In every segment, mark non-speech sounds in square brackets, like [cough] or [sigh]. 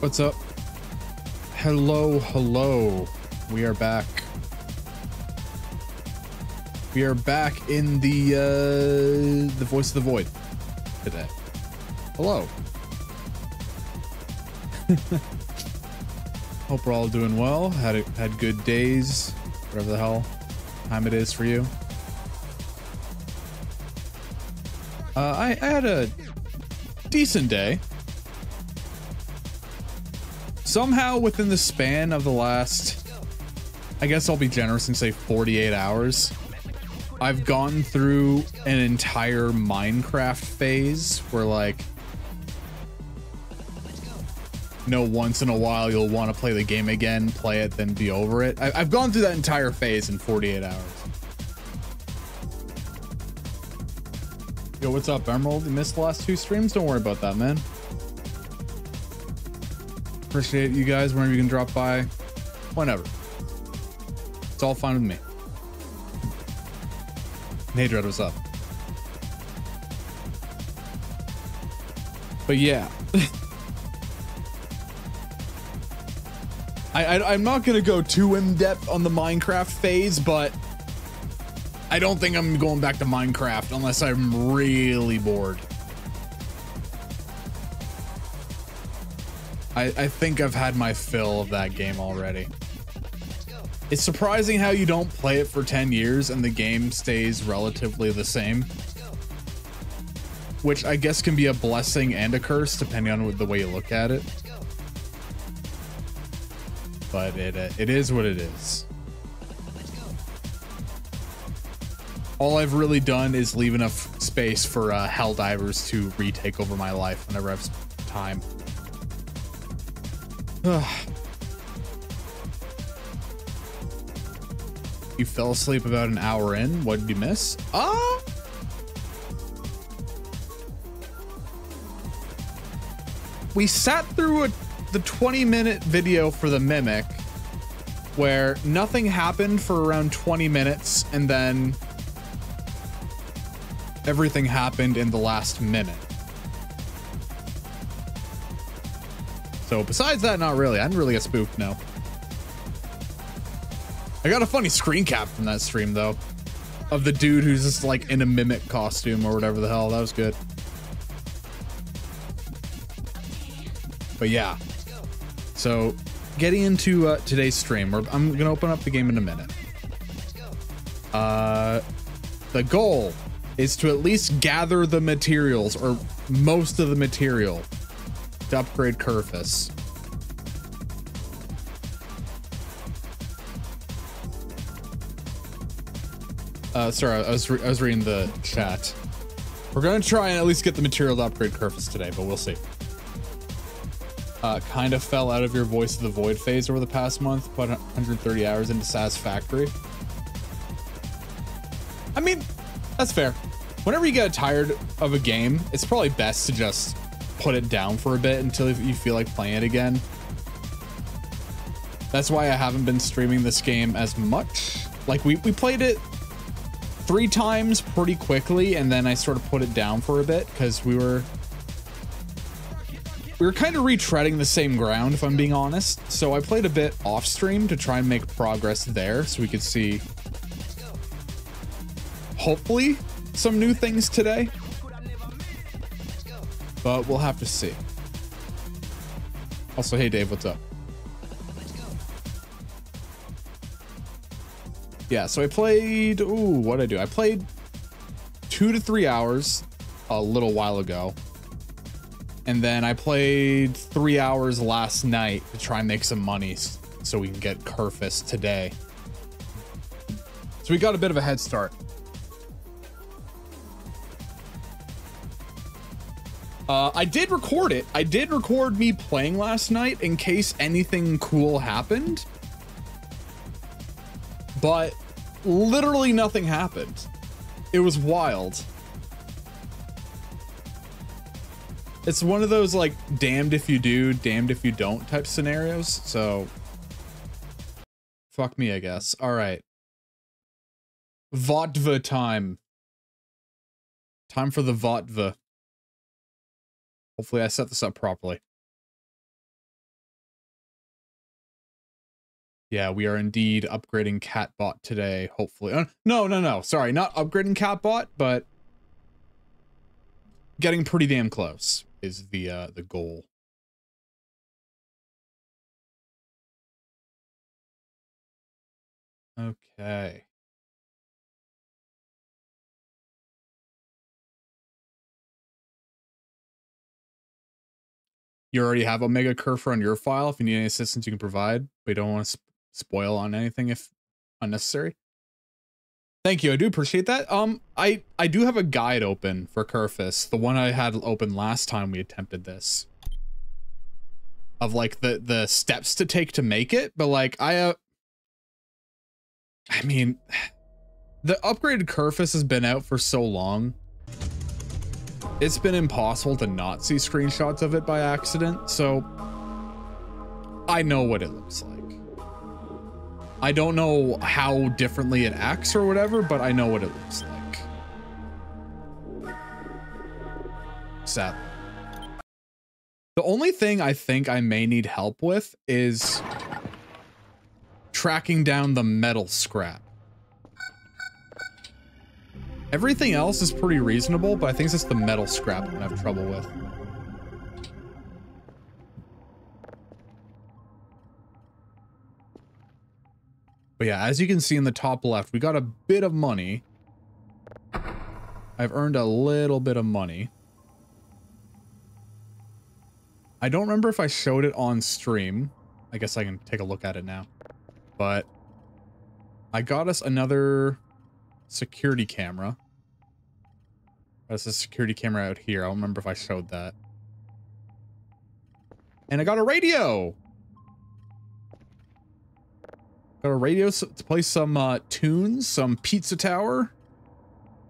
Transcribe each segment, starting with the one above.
What's up? Hello, hello. We are back. We are back in the uh the voice of the void today. Hello. [laughs] Hope we're all doing well. Had a, had good days, whatever the hell time it is for you. Uh, I, I had a decent day. Somehow within the span of the last, I guess I'll be generous and say 48 hours, I've gone through an entire Minecraft phase where like, know once in a while you'll want to play the game again, play it, then be over it. I, have gone through that entire phase in 48 hours. Yo, what's up, Emerald? You missed the last two streams? Don't worry about that, man. Appreciate you guys whenever you can drop by. Whenever. It's all fine with me. Hey, Dread, what's up? But yeah. [laughs] I, I I'm not gonna go too in depth on the Minecraft phase, but I don't think I'm going back to Minecraft unless I'm really bored. I, I think I've had my fill of that game already. It's surprising how you don't play it for 10 years and the game stays relatively the same. Which I guess can be a blessing and a curse depending on the way you look at it but it uh, it is what it is. All I've really done is leave enough space for uh, Helldivers to retake over my life whenever I have time. You fell asleep about an hour in. What did you miss? Ah. We sat through a the 20 minute video for the Mimic where nothing happened for around 20 minutes and then everything happened in the last minute. So besides that, not really. I didn't really get spooked, no. I got a funny screen cap from that stream though. Of the dude who's just like in a mimic costume or whatever the hell. That was good. But yeah, so getting into uh, today's stream, I'm going to open up the game in a minute. Uh, the goal is to at least gather the materials or most of the material to upgrade Kerfus. Uh, sorry, I was, I was reading the chat. We're going to try and at least get the material to upgrade Kerfus today, but we'll see uh, kind of fell out of your Voice of the Void phase over the past month, put 130 hours into Satisfactory. I mean, that's fair. Whenever you get tired of a game, it's probably best to just put it down for a bit until you feel like playing it again. That's why I haven't been streaming this game as much. Like, we, we played it three times pretty quickly, and then I sort of put it down for a bit because we were we were kind of retreading the same ground, if I'm being honest. So I played a bit off stream to try and make progress there so we could see hopefully some new things today. But we'll have to see. Also, hey Dave, what's up? Yeah, so I played, ooh, what did I do? I played two to three hours a little while ago. And then I played three hours last night to try and make some money so we can get Kerfus today. So we got a bit of a head start. Uh, I did record it. I did record me playing last night in case anything cool happened. But literally nothing happened. It was wild. it's one of those like damned if you do, damned if you don't type scenarios. So fuck me, I guess. All right. Vodva time. Time for the Vodva. Hopefully I set this up properly. Yeah, we are indeed upgrading Catbot today, hopefully. Uh, no, no, no. Sorry, not upgrading Catbot, but getting pretty damn close is the uh, the goal. Okay. You already have Omega Kerfus on your file. If you need any assistance, you can provide. You don't want to sp spoil on anything if unnecessary. Thank you. I do appreciate that. Um, I I do have a guide open for Kerfus, the one I had open last time we attempted this. Of like the the steps to take to make it, but like I uh, I mean, [sighs] the upgraded Kerfus has been out for so long. It's been impossible to not see screenshots of it by accident, so I know what it looks like. I don't know how differently it acts or whatever, but I know what it looks like. Sad. The only thing I think I may need help with is tracking down the metal scrap. Everything else is pretty reasonable, but I think it's just the metal scrap I'm gonna have trouble with. But yeah, as you can see in the top left, we got a bit of money. I've earned a little bit of money. I don't remember if I showed it on stream. I guess I can take a look at it now. But I got us another security camera. That's a security camera out here. I don't remember if I showed that. And I got a radio. Got a radio to play some uh, tunes, some Pizza Tower.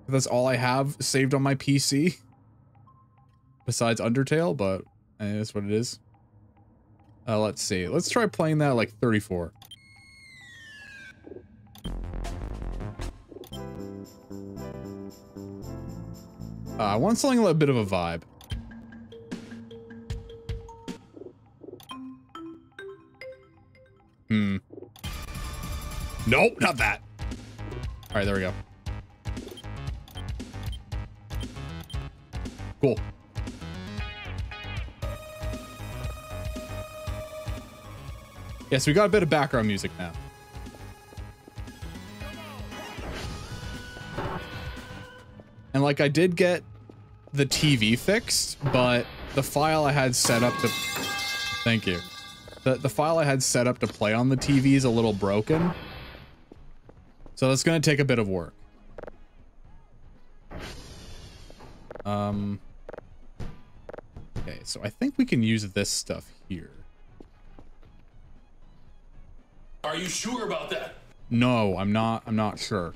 That's all I have saved on my PC. Besides Undertale, but eh, that's what it is. Uh, let's see. Let's try playing that like 34. Uh, I want something a little bit of a vibe. Hmm. Nope, not that. All right, there we go. Cool. Yes, yeah, so we got a bit of background music now. And like I did get the TV fixed, but the file I had set up to Thank you. The the file I had set up to play on the TV is a little broken. So that's going to take a bit of work. Um Okay, so I think we can use this stuff here. Are you sure about that? No, I'm not I'm not sure.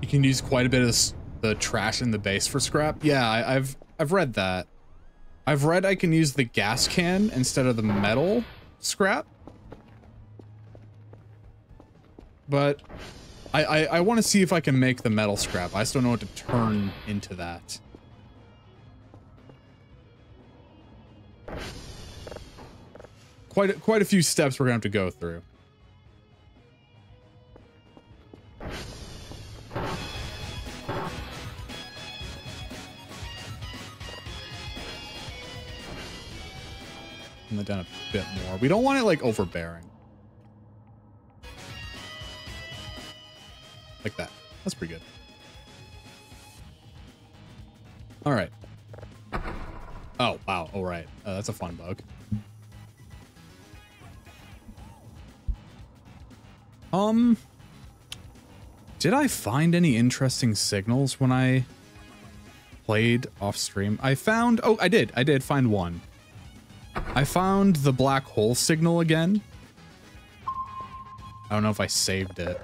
You can use quite a bit of the trash in the base for scrap. Yeah, I, I've I've read that. I've read I can use the gas can instead of the metal scrap. But I, I, I want to see if I can make the metal scrap. I just don't know what to turn into that. Quite a, quite a few steps we're going to have to go through. Turn that down a bit more. We don't want it like overbearing. Like that. That's pretty good. All right. Oh, wow. All right. Uh, that's a fun bug. Um, did I find any interesting signals when I played off stream? I found, oh, I did. I did find one. I found the black hole signal again. I don't know if I saved it.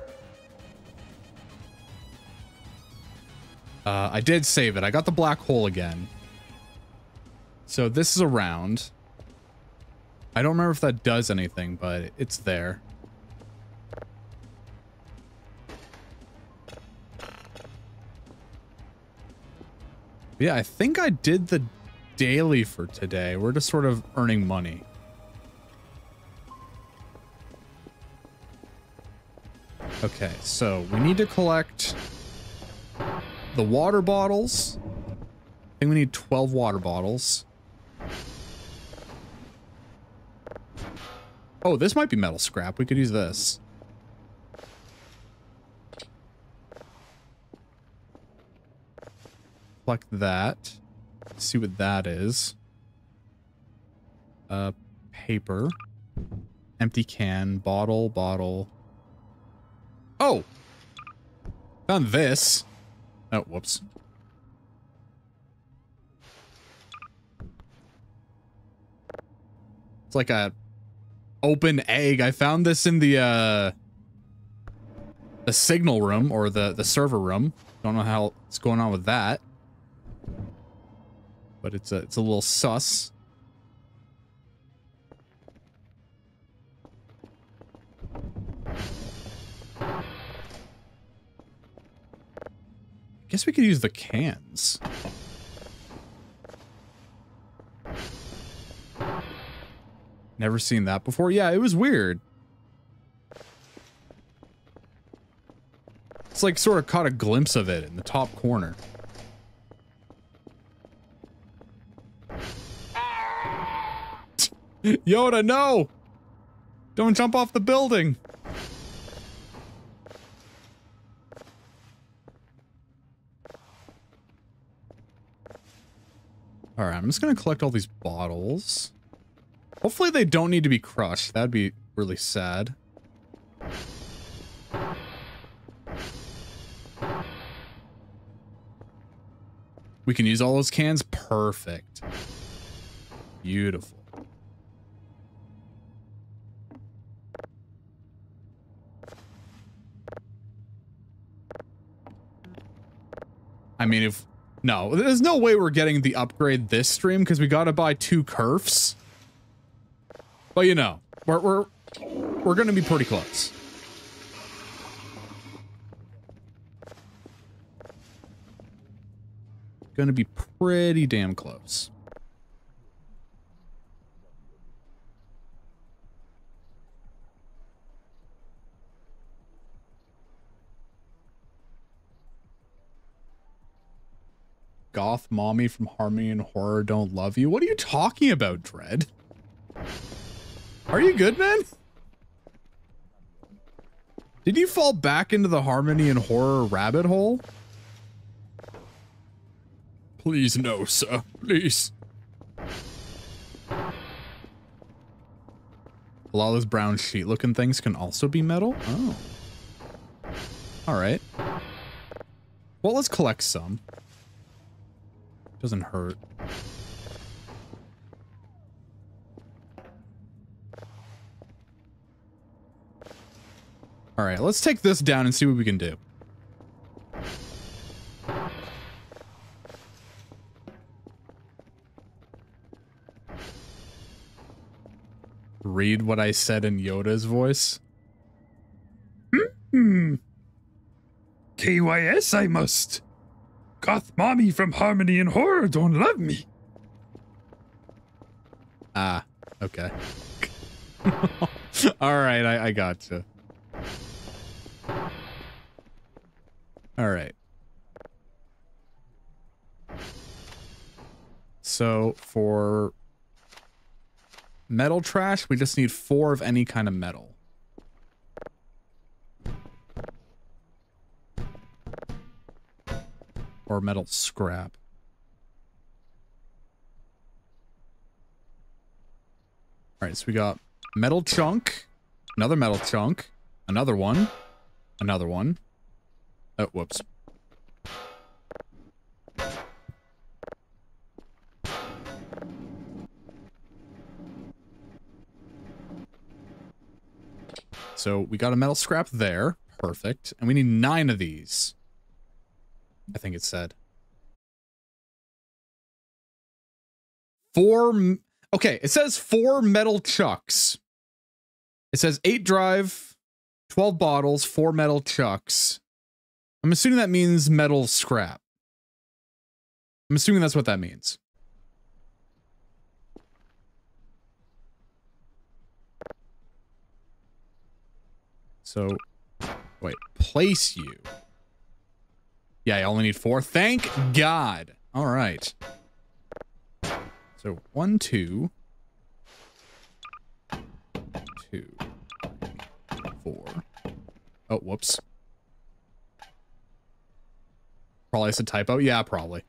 Uh, I did save it. I got the black hole again. So this is around. I don't remember if that does anything, but it's there. Yeah, I think I did the daily for today. We're just sort of earning money. Okay, so we need to collect the water bottles. I think we need 12 water bottles. Oh, this might be metal scrap. We could use this. Collect that. See what that is. Uh, paper. Empty can. Bottle, bottle. Oh! Found this. Oh, whoops. It's like a open egg. I found this in the uh the signal room or the the server room. Don't know how it's going on with that. But it's a it's a little sus. Guess we could use the cans. Never seen that before. Yeah, it was weird. It's like sort of caught a glimpse of it in the top corner. [laughs] Yoda, no! Don't jump off the building! Alright, I'm just gonna collect all these bottles. Hopefully they don't need to be crushed. That'd be really sad. We can use all those cans? Perfect. Beautiful. I mean, if... No, there's no way we're getting the upgrade this stream because we got to buy two kerfs. But you know, we're, we're, we're to be pretty close. To be pretty damn close. Goth mommy from Harmony and Horror don't love you. What are you talking about, Dread? Are you good, man? Did you fall back into the Harmony and Horror rabbit hole? Please no, sir. Please. A lot of those brown sheet looking things can also be metal? Oh. Alright. Well, let's collect some. Doesn't hurt. All right, let's take this down and see what we can do. Read what I said in Yoda's voice. Hmm. KYS I must. Goth mommy from Harmony and Horror don't love me. Ah, okay. [laughs] All right, I, I gotcha. All right. So for metal trash, we just need four of any kind of metal. Or metal scrap. All right, so we got metal chunk, another metal chunk, another one, another one. Oh, whoops. So we got a metal scrap there. Perfect. And we need nine of these. I think it said. Four. Okay, it says four metal chucks. It says eight drive, 12 bottles, four metal chucks. I'm assuming that means metal scrap. I'm assuming that's what that means. So, wait, place you. Yeah, I only need four. Thank God. All right. So one, two, two, four. Oh, whoops. Probably it's a typo. Yeah, probably.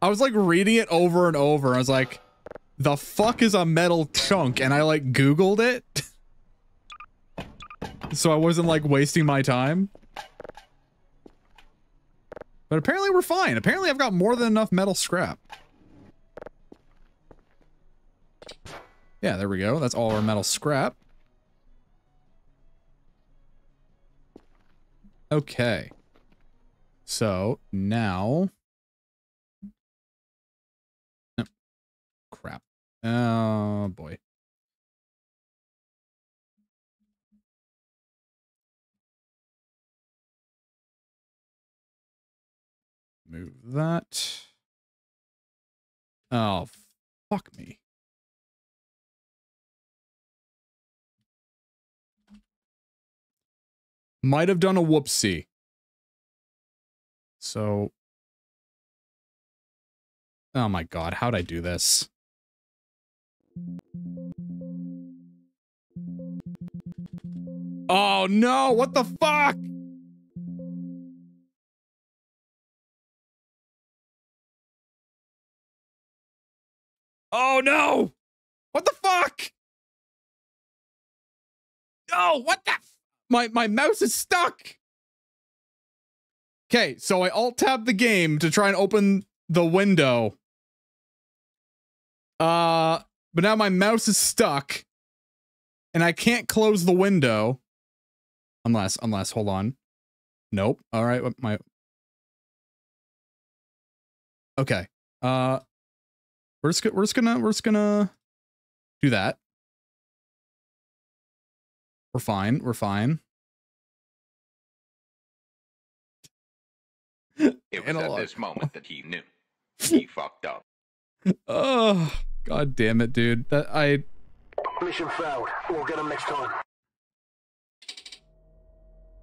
I was like reading it over and over. I was like, the fuck is a metal chunk? And I like Googled it. [laughs] so I wasn't like wasting my time. But apparently we're fine. Apparently I've got more than enough metal scrap. Yeah, there we go. That's all our metal scrap. Okay. So now... Oh, crap. Oh, boy. Move that. Oh, fuck me. Might have done a whoopsie. So. Oh my god, how'd I do this? Oh no, what the fuck? Oh no! What the fuck? No, what the? My my mouse is stuck. Okay, so I alt tab the game to try and open the window. Uh, but now my mouse is stuck, and I can't close the window. Unless, unless, hold on. Nope. All right, my. Okay. Uh, we're just we're just gonna we're just gonna do that. We're fine. We're fine. It was at this moment that he knew. He [laughs] fucked up. Oh, god damn it, dude. That I Mission failed. We'll get them next time.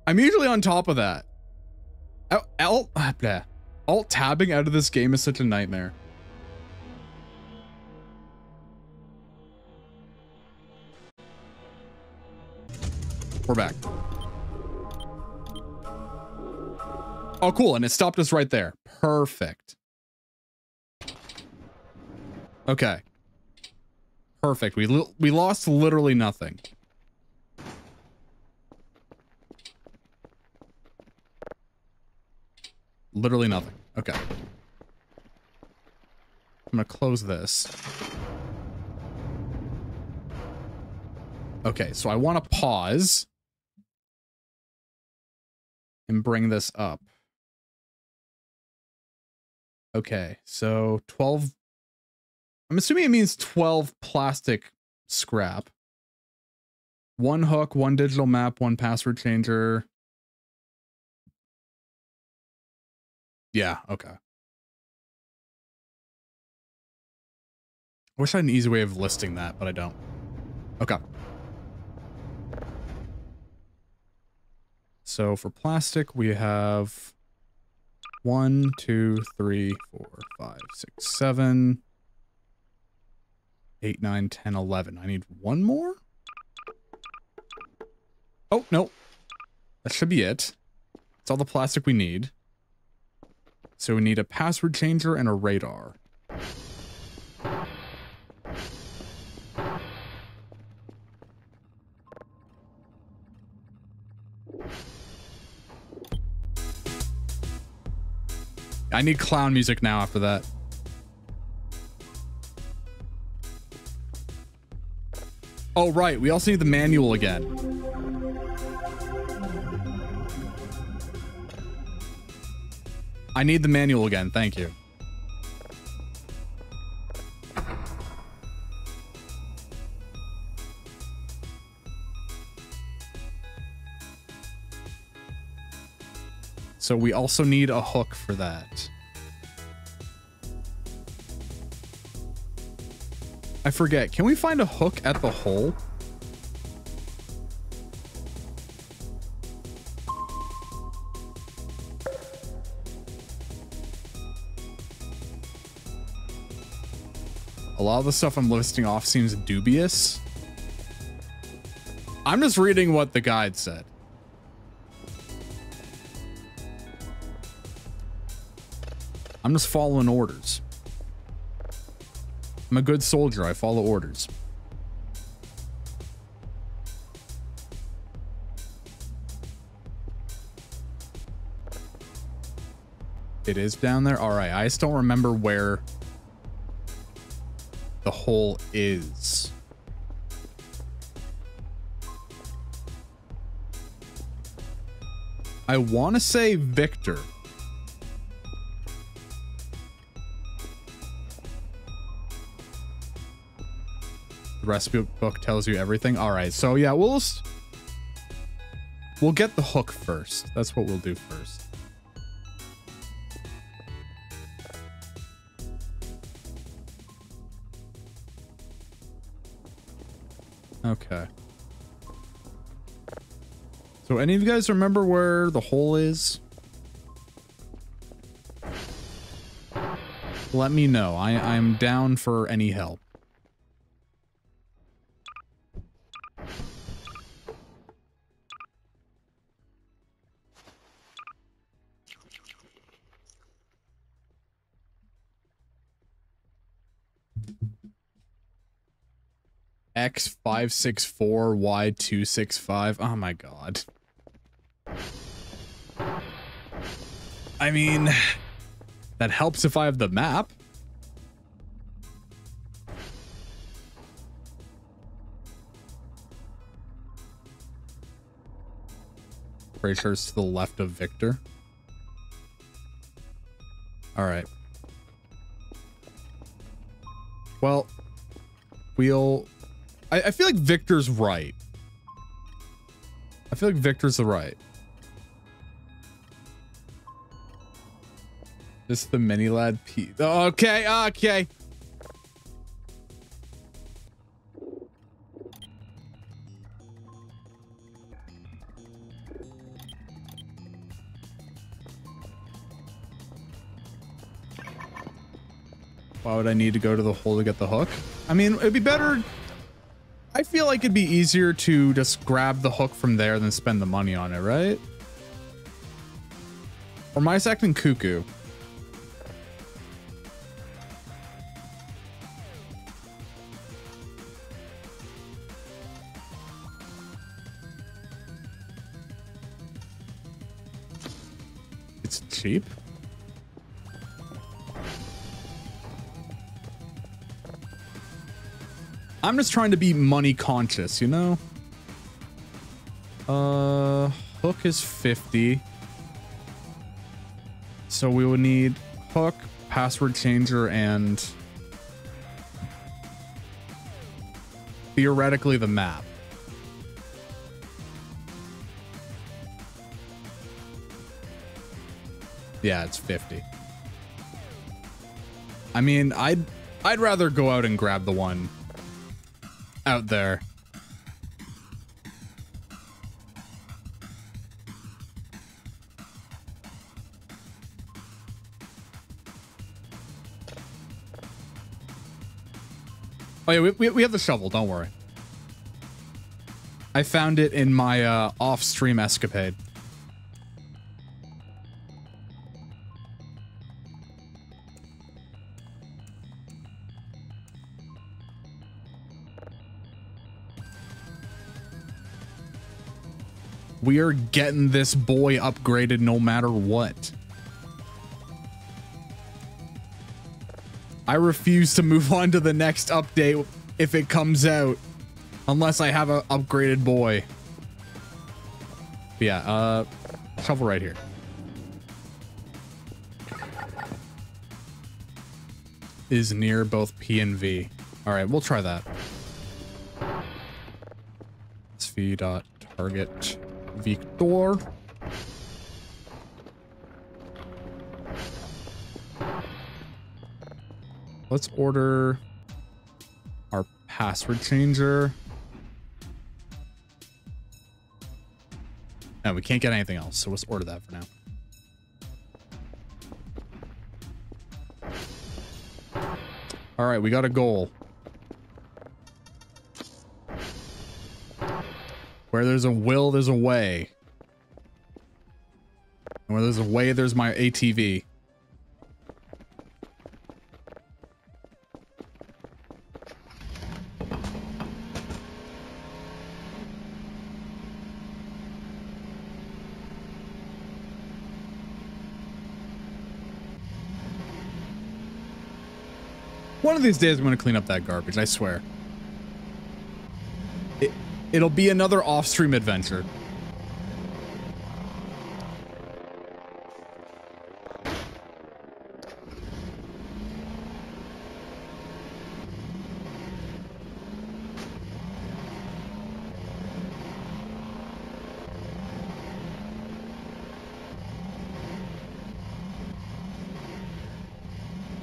I'm usually on top of that. Alt, alt, ah, alt tabbing out of this game is such a nightmare. We're back. Oh, cool. And it stopped us right there. Perfect. Okay. Perfect. We li we lost literally nothing. Literally nothing. Okay. I'm gonna close this. Okay, so I want to pause and bring this up. Okay, so 12. I'm assuming it means 12 plastic scrap. One hook, one digital map, one password changer. Yeah, okay. I wish I had an easy way of listing that, but I don't. Okay. So for plastic, we have one, two, three, four, five, six, seven, eight, nine, ten, eleven. I need one more? Oh, no. That should be it. It's all the plastic we need. So we need a password changer and a radar. I need clown music now after that. Oh, right. We also need the manual again. I need the manual again. Thank you. So we also need a hook for that. I forget. Can we find a hook at the hole? A lot of the stuff I'm listing off seems dubious. I'm just reading what the guide said. I'm just following orders. I'm a good soldier. I follow orders. It is down there? All right. I just don't remember where the hole is. I want to say Victor. The recipe book tells you everything. All right, so yeah, we'll we'll get the hook first. That's what we'll do first. Okay. So any of you guys remember where the hole is? Let me know. I, I'm down for any help. X564, Y265. Oh my god. I mean, that helps if I have the map. Pretty sure it's to the left of Victor. All right. Well, we'll. I, I feel like Victor's right. I feel like Victor's the right. This the mini lad P. Okay, okay. Why would I need to go to the hole to get the hook? I mean, it'd be better. I feel like it'd be easier to just grab the hook from there than spend the money on it, right? Or just acting cuckoo? I'm just trying to be money conscious, you know? Uh, hook is 50. So we would need hook, password changer, and theoretically the map. Yeah, it's 50. I mean, I'd I'd rather go out and grab the one out there. Oh yeah, we, we, we have the shovel, don't worry. I found it in my uh, off-stream escapade. We are getting this boy upgraded no matter what. I refuse to move [laughs] on to the next update if it comes out. Unless I have an upgraded boy. But yeah, uh, shovel right here. Is near both P and V. All right, we'll try that. It's V dot target Victor. Let's order our password changer. And we can't get anything else, so let's order that for now. All right, we got a goal. Where there's a will, there's a way. Where there's a way, there's my ATV. One of these days, I'm going to clean up that garbage, I swear. It, it'll be another off-stream adventure.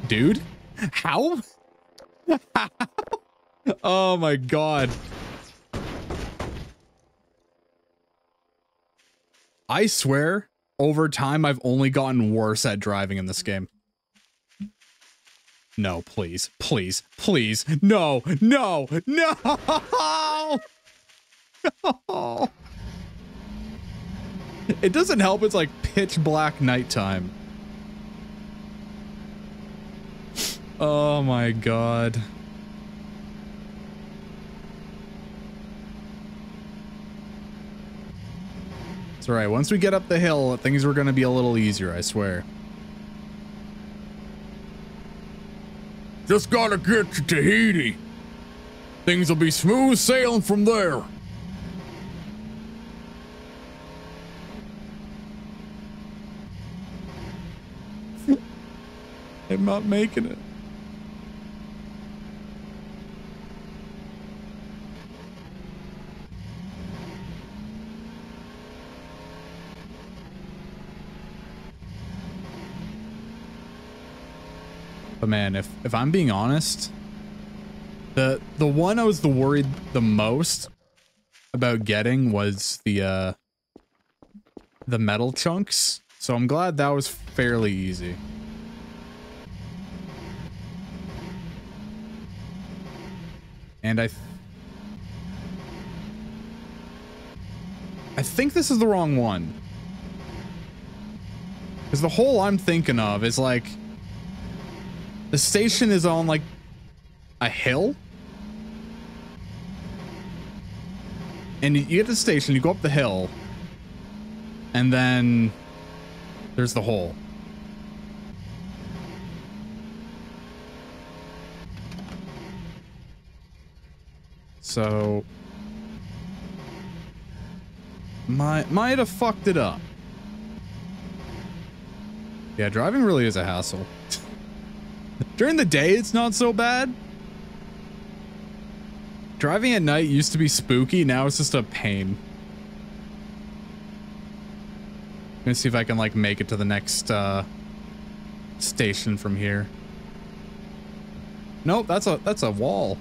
Dude, [laughs] how? [laughs] oh my god. I swear, over time, I've only gotten worse at driving in this game. No, please, please, please. No, no, no! [laughs] No! It doesn't help, it's like pitch black nighttime. Oh my god. It's alright, once we get up the hill, things are gonna be a little easier, I swear. Just gotta get to Tahiti. Things will be smooth sailing from there. I'm not making it. But man, if if I'm being honest, the the one I was the worried the most about getting was the uh the metal chunks. So I'm glad that was fairly easy. And I th I think this is the wrong one. Because the hole I'm thinking of is like the station is on like a hill. And you get the station, you go up the hill, and then there's the hole. So might might have fucked it up. Yeah, driving really is a hassle. During the day, it's not so bad. Driving at night used to be spooky, now it's just a pain. Let me see if I can like make it to the next uh, station from here. Nope, that's a that's a wall.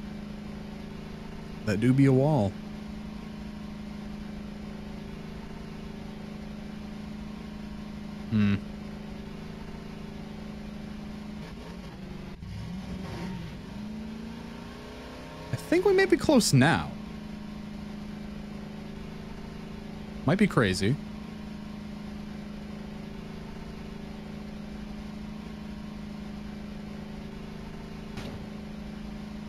That do be a wall. Hmm. Think we may be close now. Might be crazy.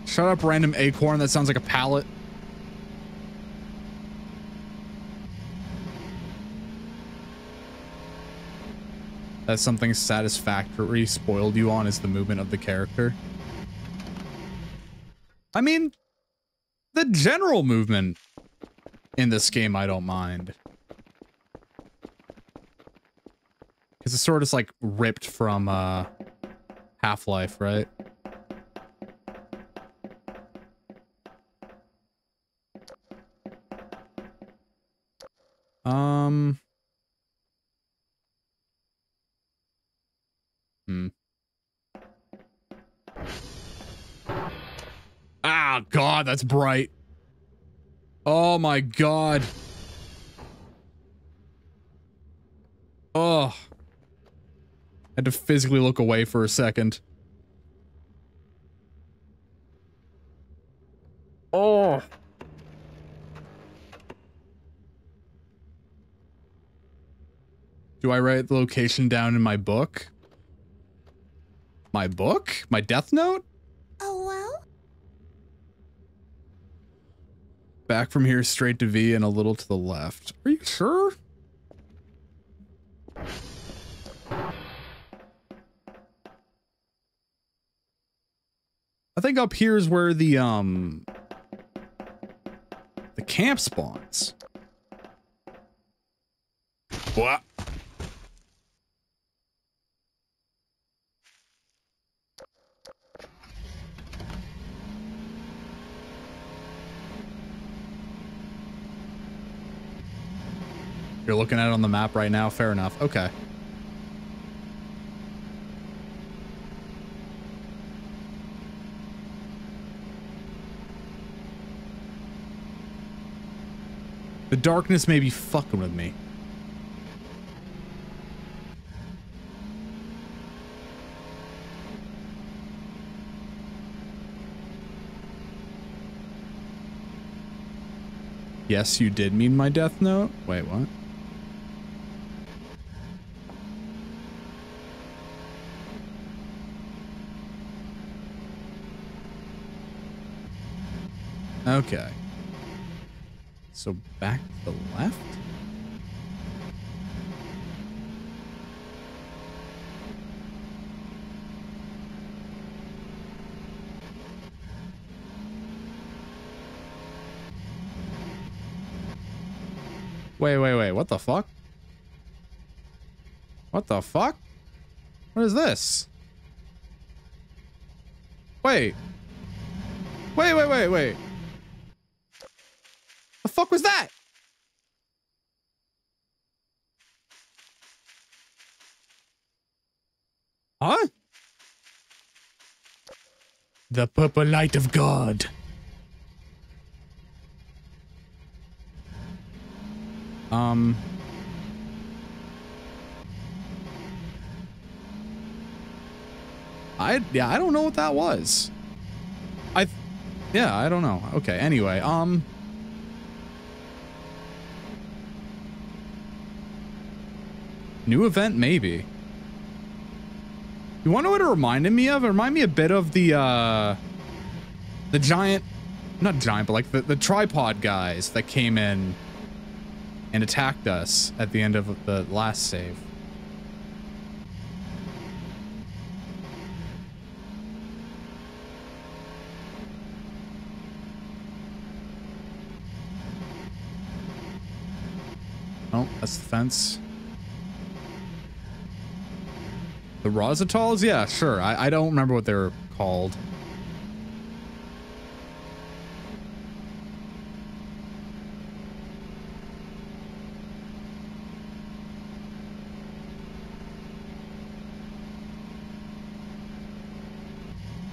Shut up, random acorn. That sounds like a pallet. That something satisfactory spoiled you on is the movement of the character. I mean, the general movement in this game I don't mind. Because it's sort of like ripped from uh, Half-Life, right? Um... Ah, God, that's bright. Oh my God. Oh. Had to physically look away for a second. Oh. Do I write the location down in my book? My book? My death note? Oh well? Back from here straight to V and a little to the left. Are you sure? I think up here is where the um the camp spawns. What? You're looking at it on the map right now. Fair enough. Okay. The darkness may be fucking with me. Yes, you did mean my death note? Wait, what? Okay. So back to the left? Wait, wait, wait. What the fuck? What the fuck? What is this? Wait. Wait, wait, wait, wait. Fuck was that? Huh? The purple light of God. Um. I yeah, I don't know what that was. I yeah, I don't know. Okay, anyway, um New event maybe. You want to know what it reminded me of? It reminded me a bit of the uh the giant not giant, but like the, the tripod guys that came in and attacked us at the end of the last save. Oh, that's the fence. The Rosatals? Yeah, sure. I, I don't remember what they're called.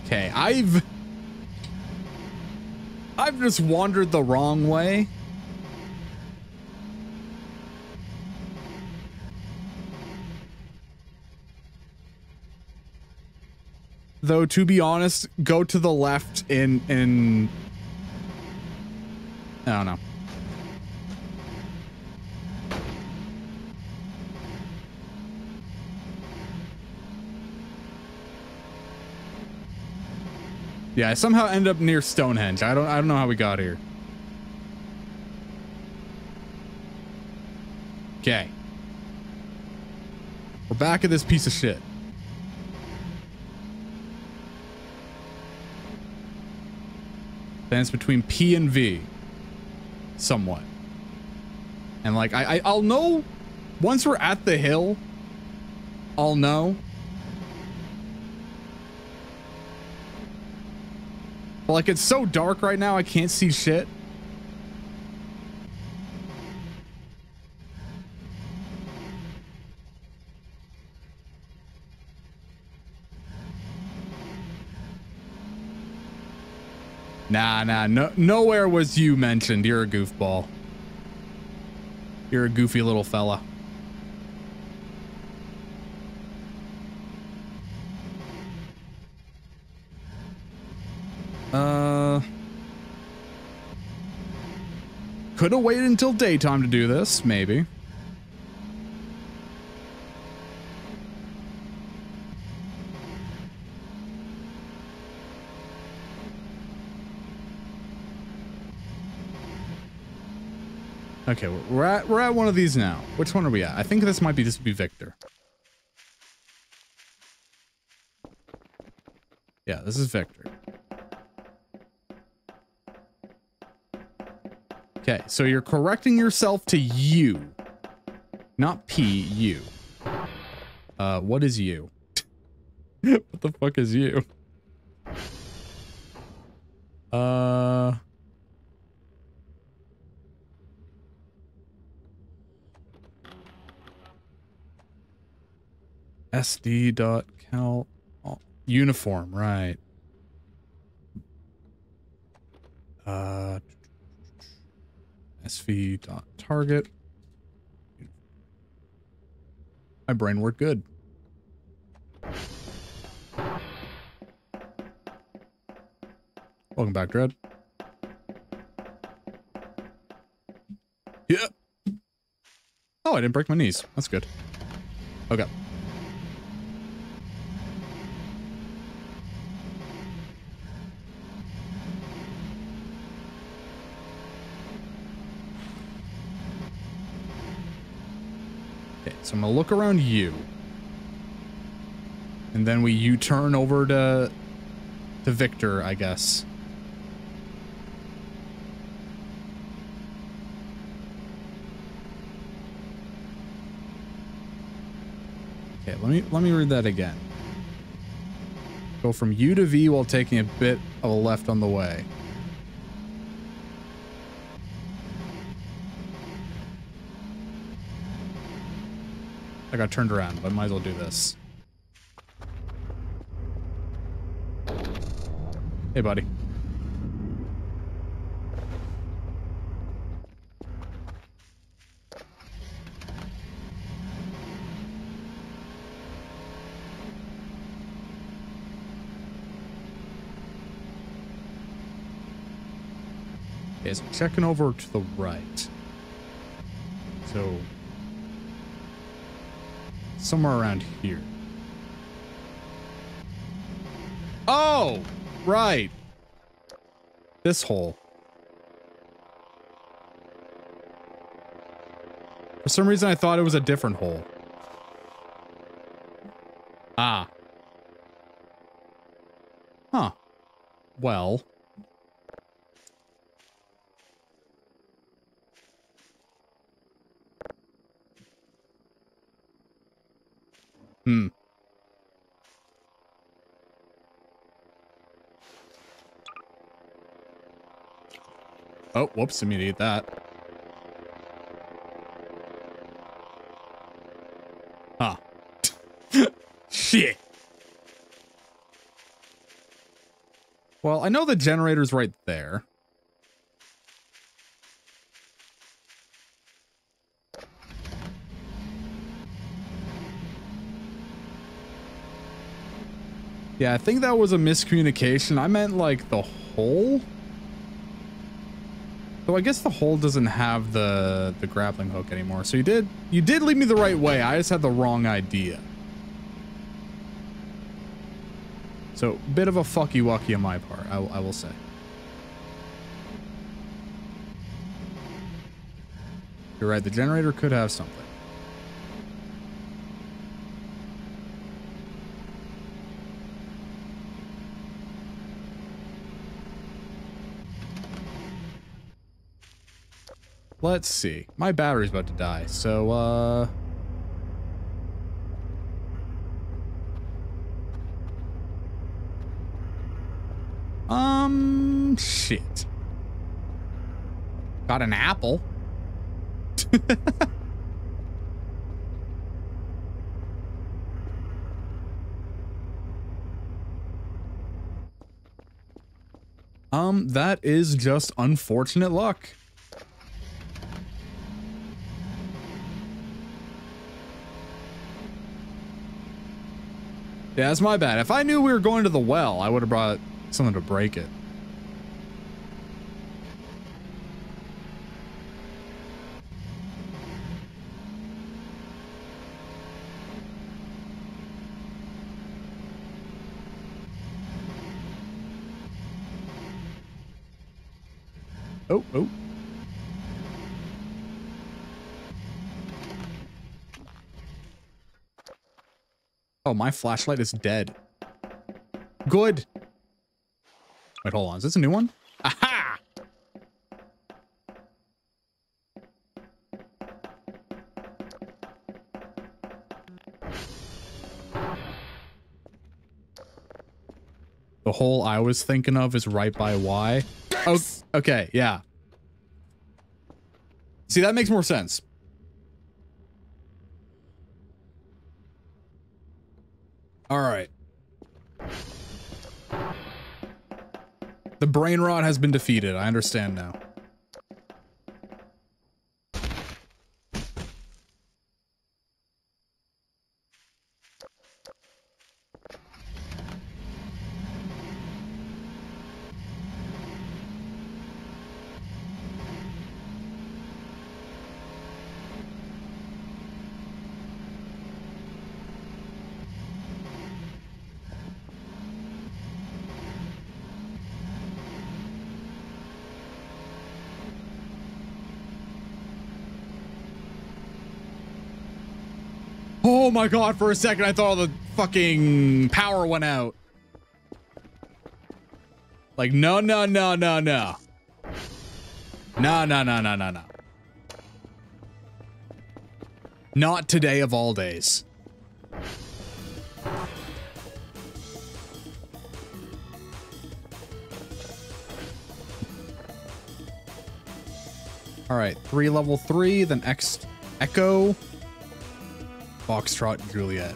Okay, I've... I've just wandered the wrong way. Though, to be honest, go to the left in... in I don't know. Yeah, I somehow end up near Stonehenge. I don't I don't know how we got here. Okay. We're back at this piece of shit. Dance between P and V. Somewhat. And like I, I I'll know once we're at the hill, I'll know. Like it's so dark right now, I can't see shit. Nah, nah, no, nowhere was you mentioned. You're a goofball. You're a goofy little fella. Uh, could have waited until daytime to do this, maybe. Okay, we're- at we're at one of these now. Which one are we at? I think this might be this would be Victor. Yeah, this is Victor. Okay, so you're correcting yourself to you, not P, you. Uh, what is you? [laughs] what the fuck is you? Uh... SD dot uniform, right. Uh SV dot target. My brain worked good. Welcome back, Dread. Yeah. Oh, I didn't break my knees. That's good. Okay. Okay, so I'm gonna look around you. And then we U-turn over to to Victor, I guess. Okay, let me let me read that again. Go from U to V while taking a bit of a left on the way. I got turned around, but might as well do this. Hey, buddy. Okay, so checking over to the right. So somewhere around here. Oh, right. This hole. For some reason, I thought it was a different hole. Ah. Huh. Well. Hmm. Oh, whoops, I mean to eat that. Huh. [laughs] Shit. Well, I know the generator's right there. Yeah, I think that was a miscommunication. I meant like the hole. So I guess the hole doesn't have the the grappling hook anymore. So you did you did lead me the right way. I just had the wrong idea. So bit of a fucky wucky on my part, I, I will say. You're right. The generator could have something. Let's see. My battery's about to die, so, uh... Um, shit. Got an apple. [laughs] Um, that is just unfortunate luck. Yeah, that's my bad. If I knew we were going to the well, I would have brought something to break it. Oh, oh. Oh, my flashlight is dead. Good. Wait, hold on. Is this a new one? Aha! The hole I was thinking of is right by Y. Oh, okay, yeah. See, that makes more sense. The brain rot has been defeated. I understand now. Oh my god, for a second I thought all the fucking power went out. Like, no, no, no, no, no. No, no, no, no, no, no. Not today of all days. All right, three level three, then X Echo. Foxtrot Juliet.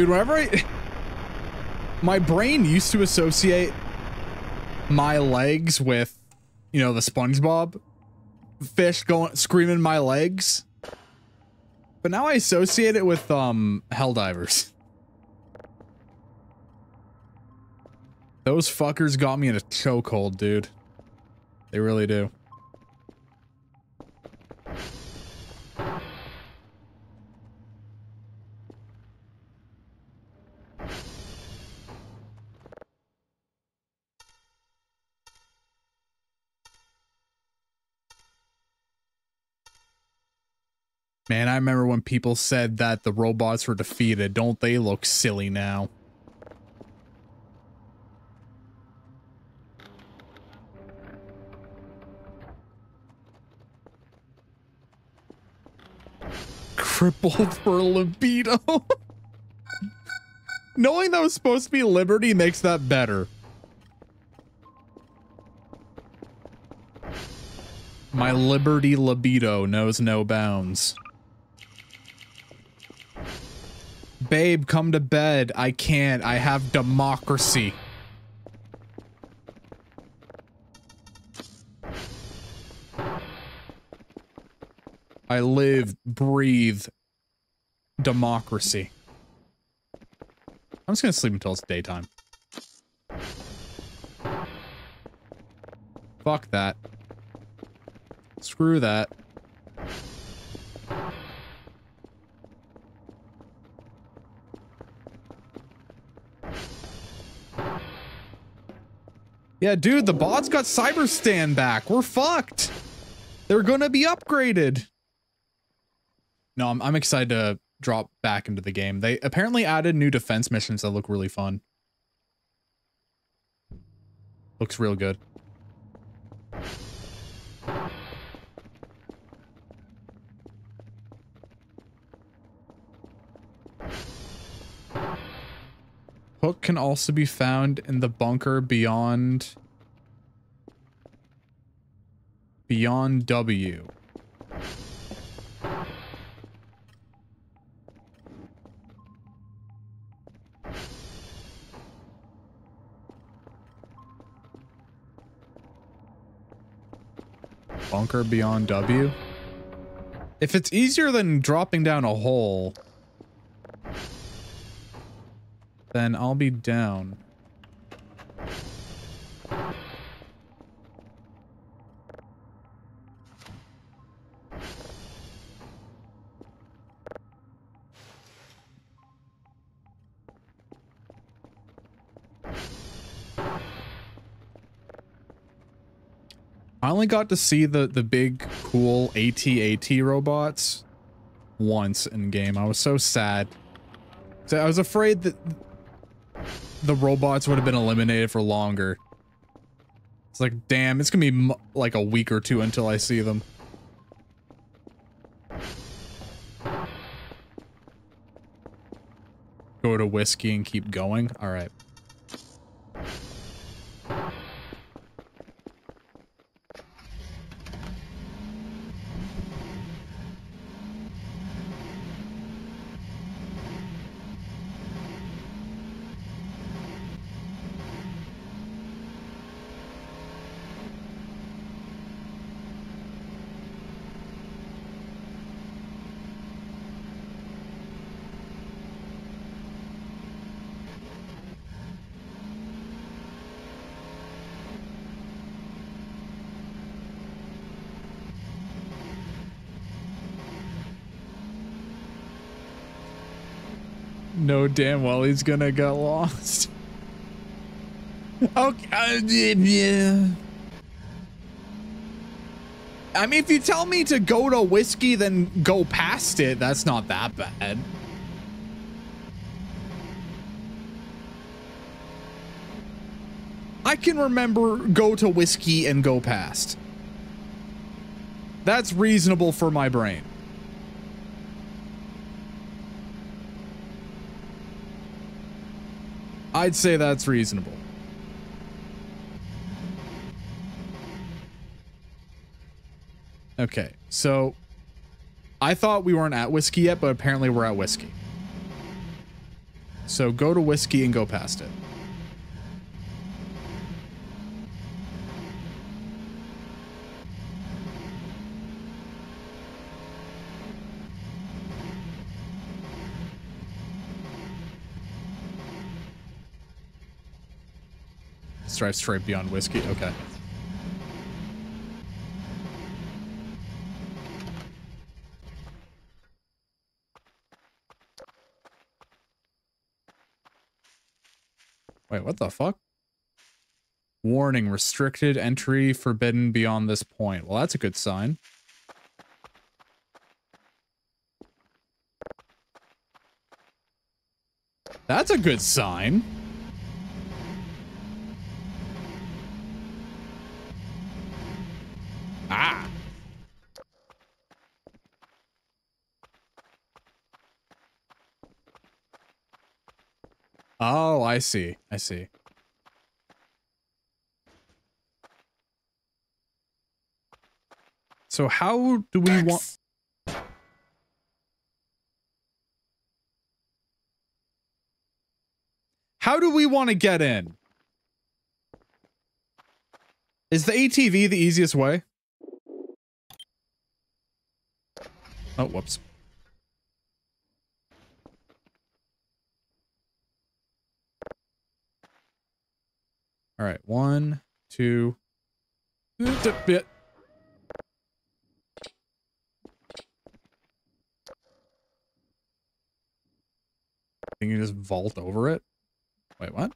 Dude, whenever I... My brain used to associate my legs with, you know, the SpongeBob fish going screaming my legs. But now I associate it with um Helldivers. Those fuckers got me in a chokehold, dude. They really do. Man, I remember when people said that the robots were defeated. Don't they look silly now? Crippled [laughs] for libido. [laughs] Knowing that was supposed to be Liberty makes that better. My Liberty libido knows no bounds. Babe, come to bed. I can't. I have democracy. I live, breathe democracy. I'm just gonna sleep until it's daytime. Fuck that. Screw that. Yeah, dude, the bots got Cyberstan back. We're fucked. They're gonna be upgraded. No, I'm, I'm excited to drop back into the game. They apparently added new defense missions that look really fun. Looks real good. Hook can also be found in the bunker beyond beyond W. Bunker beyond W. If it's easier than dropping down a hole, then I'll be down. I only got to see the the big cool AT-AT robots once in game. I was so sad. So I was afraid that the robots would have been eliminated for longer. It's like, damn, it's gonna be like a week or two until I see them. Go to whiskey and keep going. All damn well he's gonna get lost. [laughs] okay, yeah. I mean, if you tell me to go to whiskey, then go past it, that's not that bad. I can remember go to whiskey and go past. That's reasonable for my brain. I'd say that's reasonable. Okay, so I thought we weren't at whiskey yet, but apparently we're at whiskey. So go to whiskey and go past it. Drive straight beyond whiskey. Okay. Wait, what the fuck? Warning, restricted entry forbidden beyond this point. Well, that's a good sign. That's a good sign. Ah. Oh, I see. I see. So how do we want... How do we want to get in? Is the ATV the easiest way? Oh, whoops. All right, one, two, bit. Can you just vault over it? Wait, what?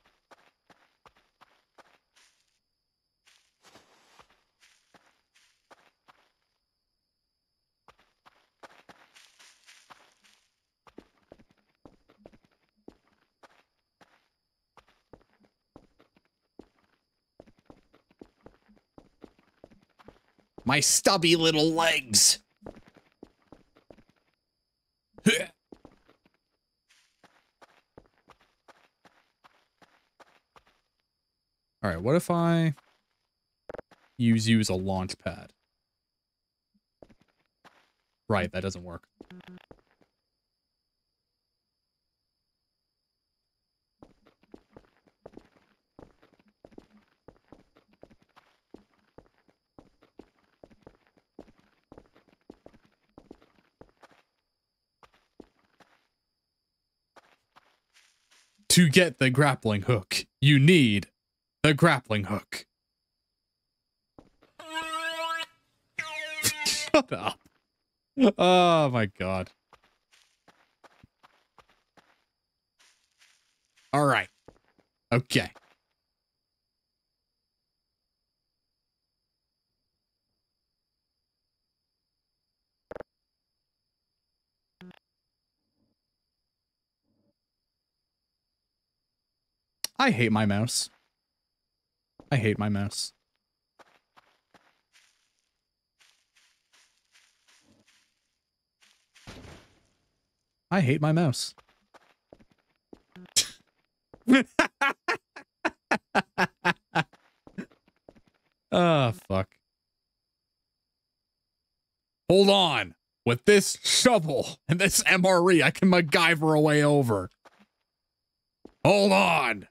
My stubby little legs. [laughs] All right, what if I use you as a launch pad? Right, that doesn't work. To get the grappling hook, you need the grappling hook. [laughs] Shut up. Oh my god. All right. Okay. I hate my mouse. I hate my mouse. I hate my mouse. oh, [laughs] fuck. Hold on. With this shovel and this MRE, I can MacGyver a way over. Hold on.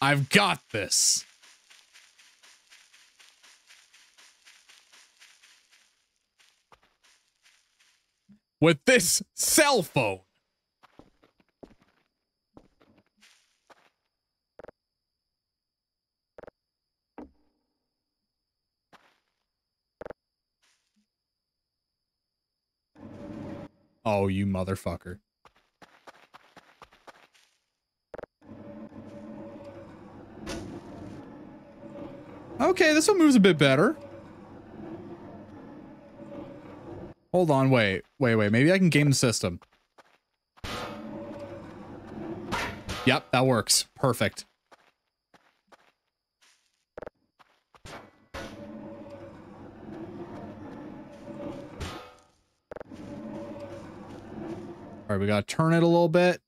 I've got this. With this cell phone. Oh, you motherfucker. Okay, this one moves a bit better. Hold on, wait, wait, wait. Maybe I can game the system. Yep, that works. Perfect. All right, we gotta turn it a little bit.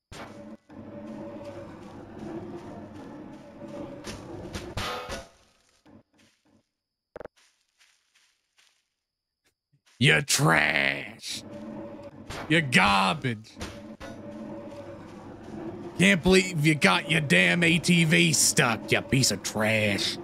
You trash. You garbage. Can't believe you got your damn ATV stuck, you piece of trash.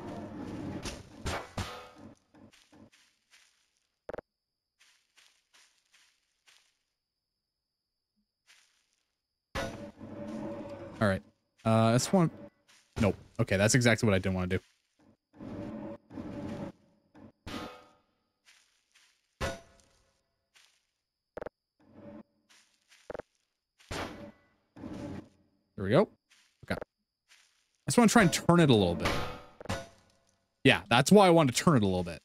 All right. Uh, that's one. Nope. Okay, that's exactly what I didn't want to do. Just want to try and turn it a little bit. Yeah, that's why I want to turn it a little bit.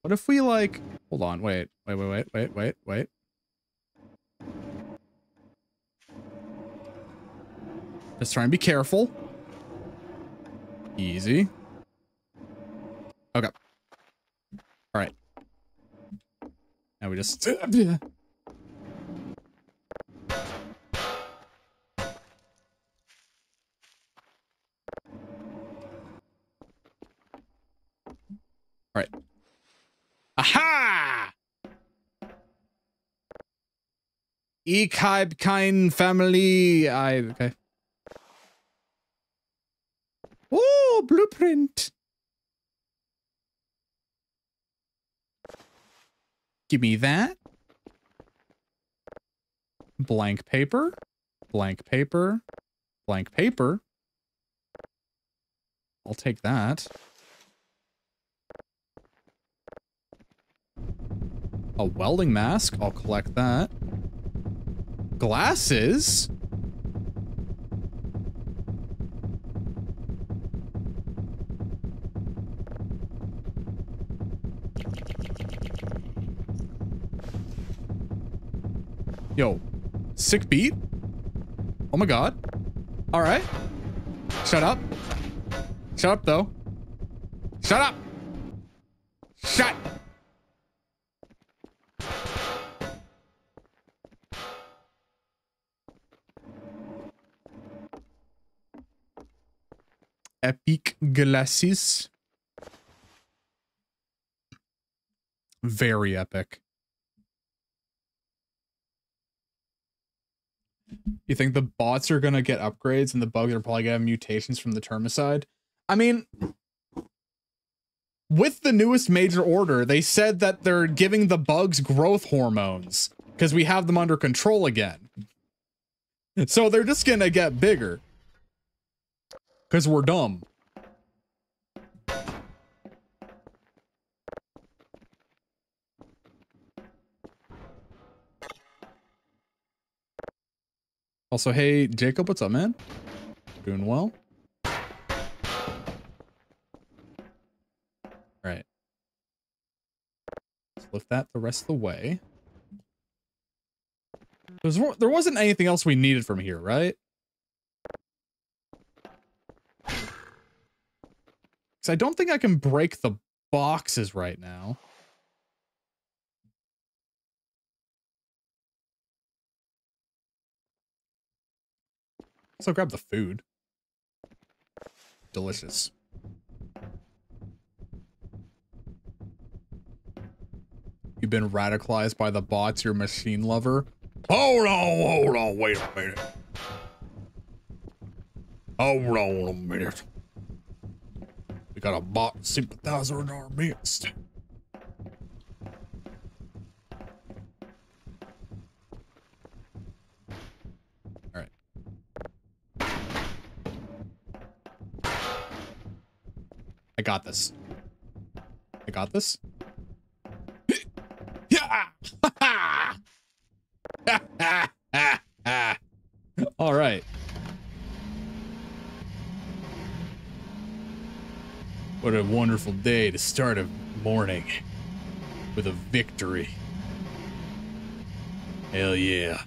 What if we like, hold on, wait, wait, wait, wait, wait, wait, wait. Just try and be careful. Easy. Okay. All right. Now we just. All right. Aha! Ekib kind family. I okay. Blueprint. Give me that. Blank paper. Blank paper. Blank paper. I'll take that. A welding mask. I'll collect that. Glasses. Yo, sick beat. Oh my god. All right. Shut up. Shut up, though. Shut up. Shut. Epic glasses. Very epic. You think the bots are gonna get upgrades and the bugs are probably gonna have mutations from the termicide? I mean, with the newest major order, they said that they're giving the bugs growth hormones because we have them under control again. So they're just gonna get bigger because we're dumb. Also, hey, Jacob, what's up, man? Doing well? All right. Let's lift that the rest of the way. There's, there wasn't anything else we needed from here, right? Because I don't think I can break the boxes right now. So grab the food. Delicious. You've been radicalized by the bots, your machine lover. Hold on, hold on, wait a minute. Hold on a minute. We got a bot sympathizer in our midst. Got this. I got this. Yeah! [laughs] [laughs] All right. What a wonderful day to start a morning with a victory. Hell yeah.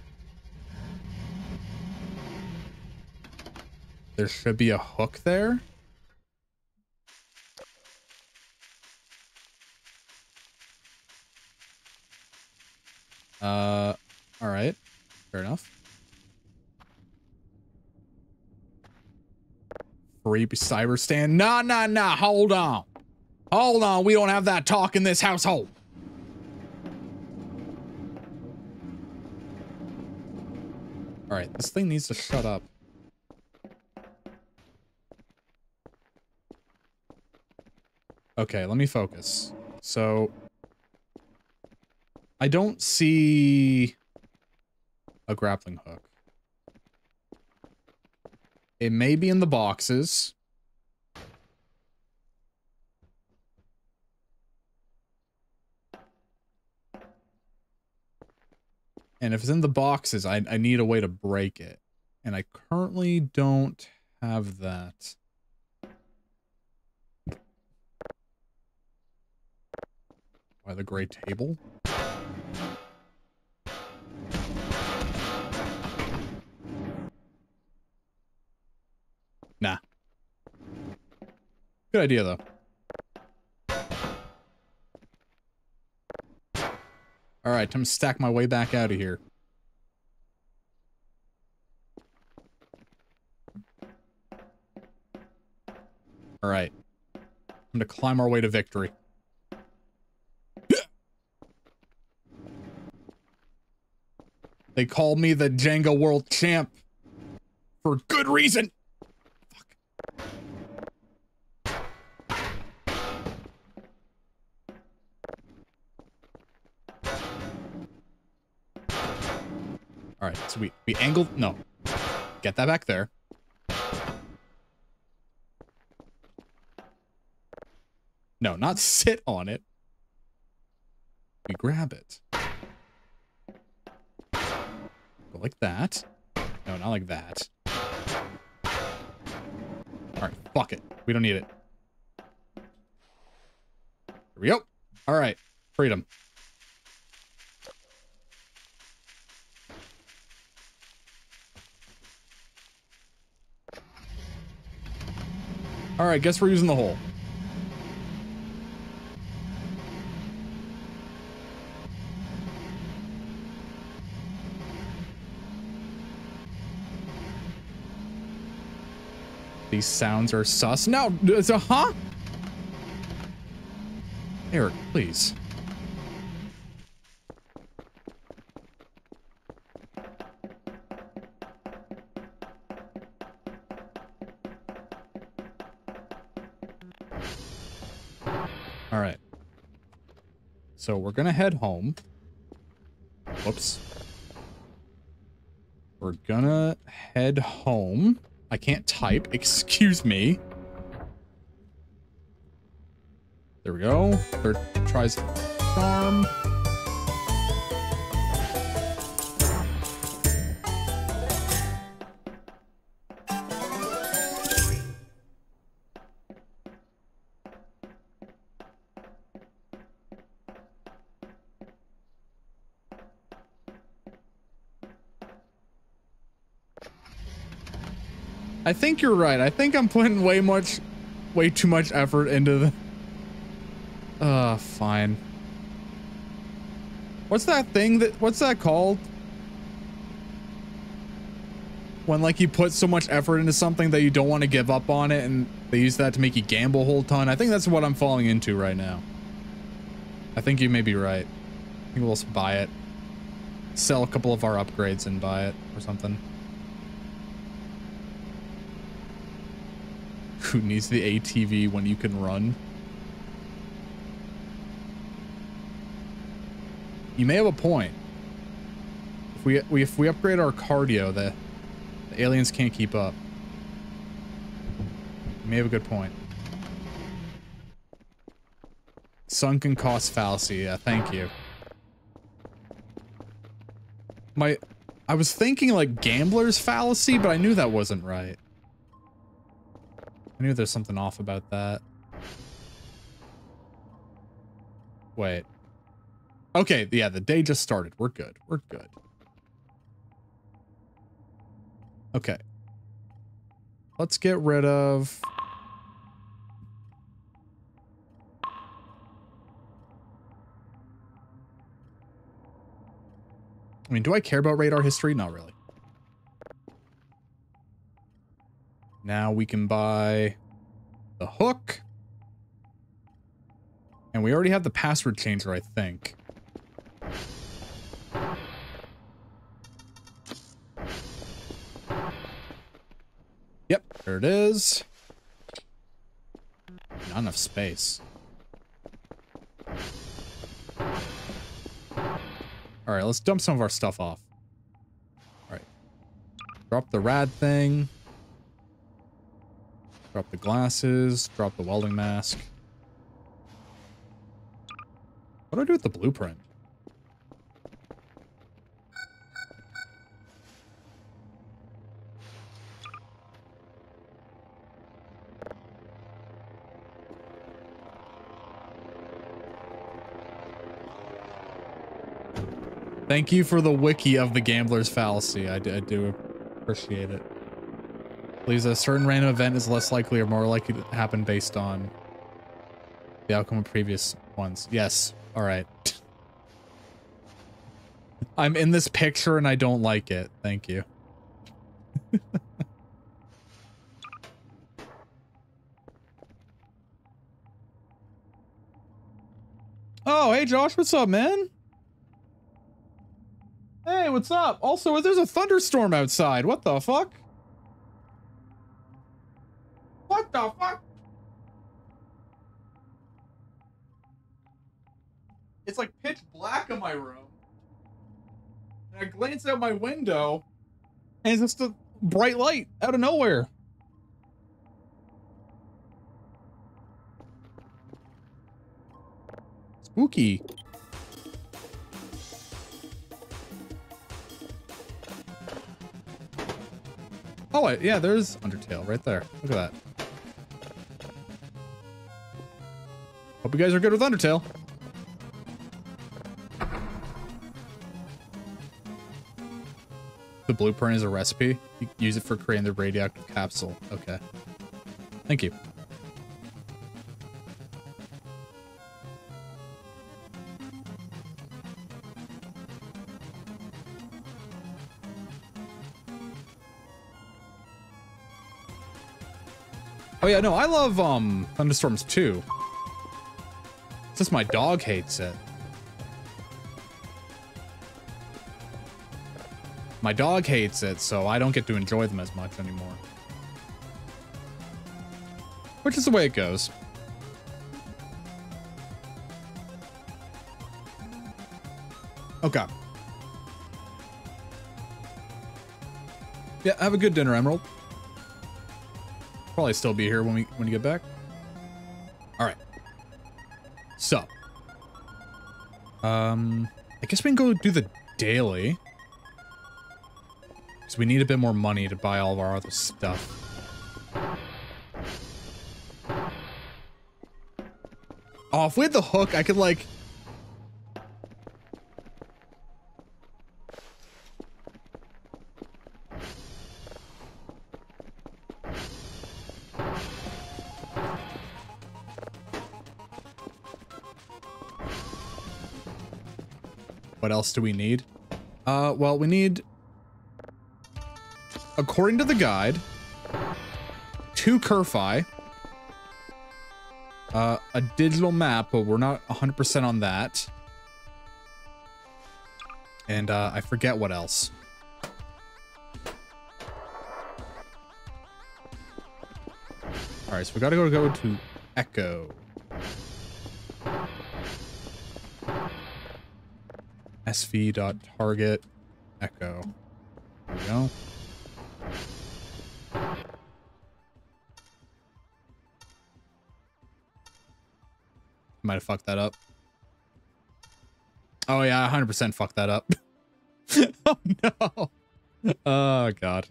There should be a hook there. Uh, all right. Fair enough. Free Cyberstan. Nah, nah, nah. Hold on. Hold on. We don't have that talk in this household. All right. This thing needs to shut up. Okay, let me focus. So I don't see a grappling hook. It may be in the boxes. And if it's in the boxes, I, I need a way to break it. And I currently don't have that. By the gray table? Good idea, though. All right, time to stack my way back out of here. All right. I'm to climb our way to victory. They call me the Jenga World Champ for good reason. We we angled. No, get that back there. No, not sit on it. We grab it. Go like that. No, not like that. All right, fuck it. We don't need it. Here we go. All right, freedom. Alright, guess we're using the hole. These sounds are sus. No, it's a huh? Eric, please. So we're gonna head home. Whoops. We're gonna head home. I can't type. [laughs] Excuse me. There we go. Third tries charm. Think you're right. I think I'm putting way much, way too much effort into the. Uh, fine. What's that thing that? What's that called? When like you put so much effort into something that you don't want to give up on it, and they use that to make you gamble a whole ton. I think that's what I'm falling into right now. I think you may be right. I think we'll just buy it. Sell a couple of our upgrades and buy it or something. Who needs the ATV when you can run? You may have a point. If we, we if we upgrade our cardio, the, the aliens can't keep up. You may have a good point. Sunken cost fallacy. Yeah, thank you. My, I was thinking like gambler's fallacy, but I knew that wasn't right. I knew there's something off about that. Wait. Okay, yeah, the day just started. We're good. We're good. Okay. Let's get rid of... I mean, do I care about radar history? Not really. Now we can buy the hook. And we already have the password changer, I think. Yep, there it is. Not enough space. All right, let's dump some of our stuff off. All right. Drop the rad thing. Drop the glasses. Drop the welding mask. What do I do with the blueprint? Thank you for the wiki of the gambler's fallacy. I do, I do appreciate it. Believes a certain random event is less likely or more likely to happen based on the outcome of previous ones. Yes. All right. [laughs] I'm in this picture and I don't like it. Thank you. [laughs] oh, hey Josh, what's up, man? Hey, what's up? Also, there's a thunderstorm outside. What the fuck? The fuck? It's like pitch black in my room. And I glance out my window, and it's just a bright light out of nowhere. Spooky. Oh, yeah, there's Undertale right there. Look at that. Hope you guys are good with Undertale. The blueprint is a recipe. You use it for creating the radioactive capsule. Okay. Thank you. Oh yeah, no, I love um thunderstorms too. Just my dog hates it. My dog hates it, so I don't get to enjoy them as much anymore. Which is the way it goes. Okay. Yeah, have a good dinner, Emerald. Probably still be here when we when you get back. So, um, I guess we can go do the daily. Because we need a bit more money to buy all of our other stuff. Oh, if we had the hook, I could like... What else do we need? Uh, well, we need, according to the guide, two Kerfi, uh, a digital map, but we're not 100% on that. And uh, I forget what else. All right, so we gotta go go to Echo. sv.target echo. There we go. Might have fucked that up. Oh yeah, 100% fucked that up. [laughs] oh no. Oh god.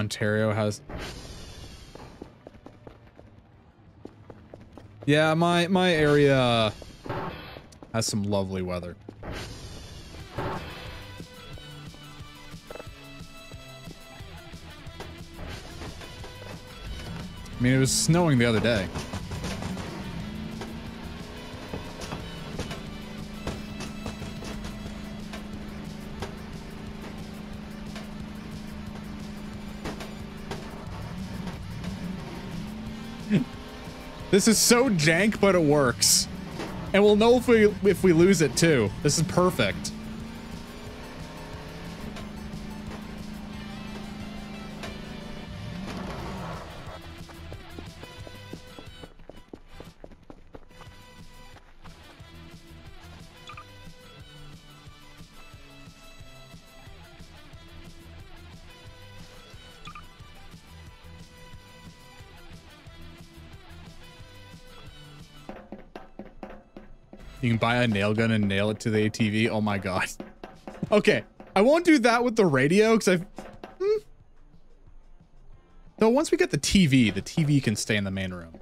Ontario has Yeah, my my area uh, has some lovely weather. I mean, it was snowing the other day. This is so jank, but it works. And we'll know if we if we lose it too. This is perfect. buy a nail gun and nail it to the ATV. Oh my god. Okay, I won't do that with the radio because i hmm. Though once we get the TV, the TV can stay in the main room.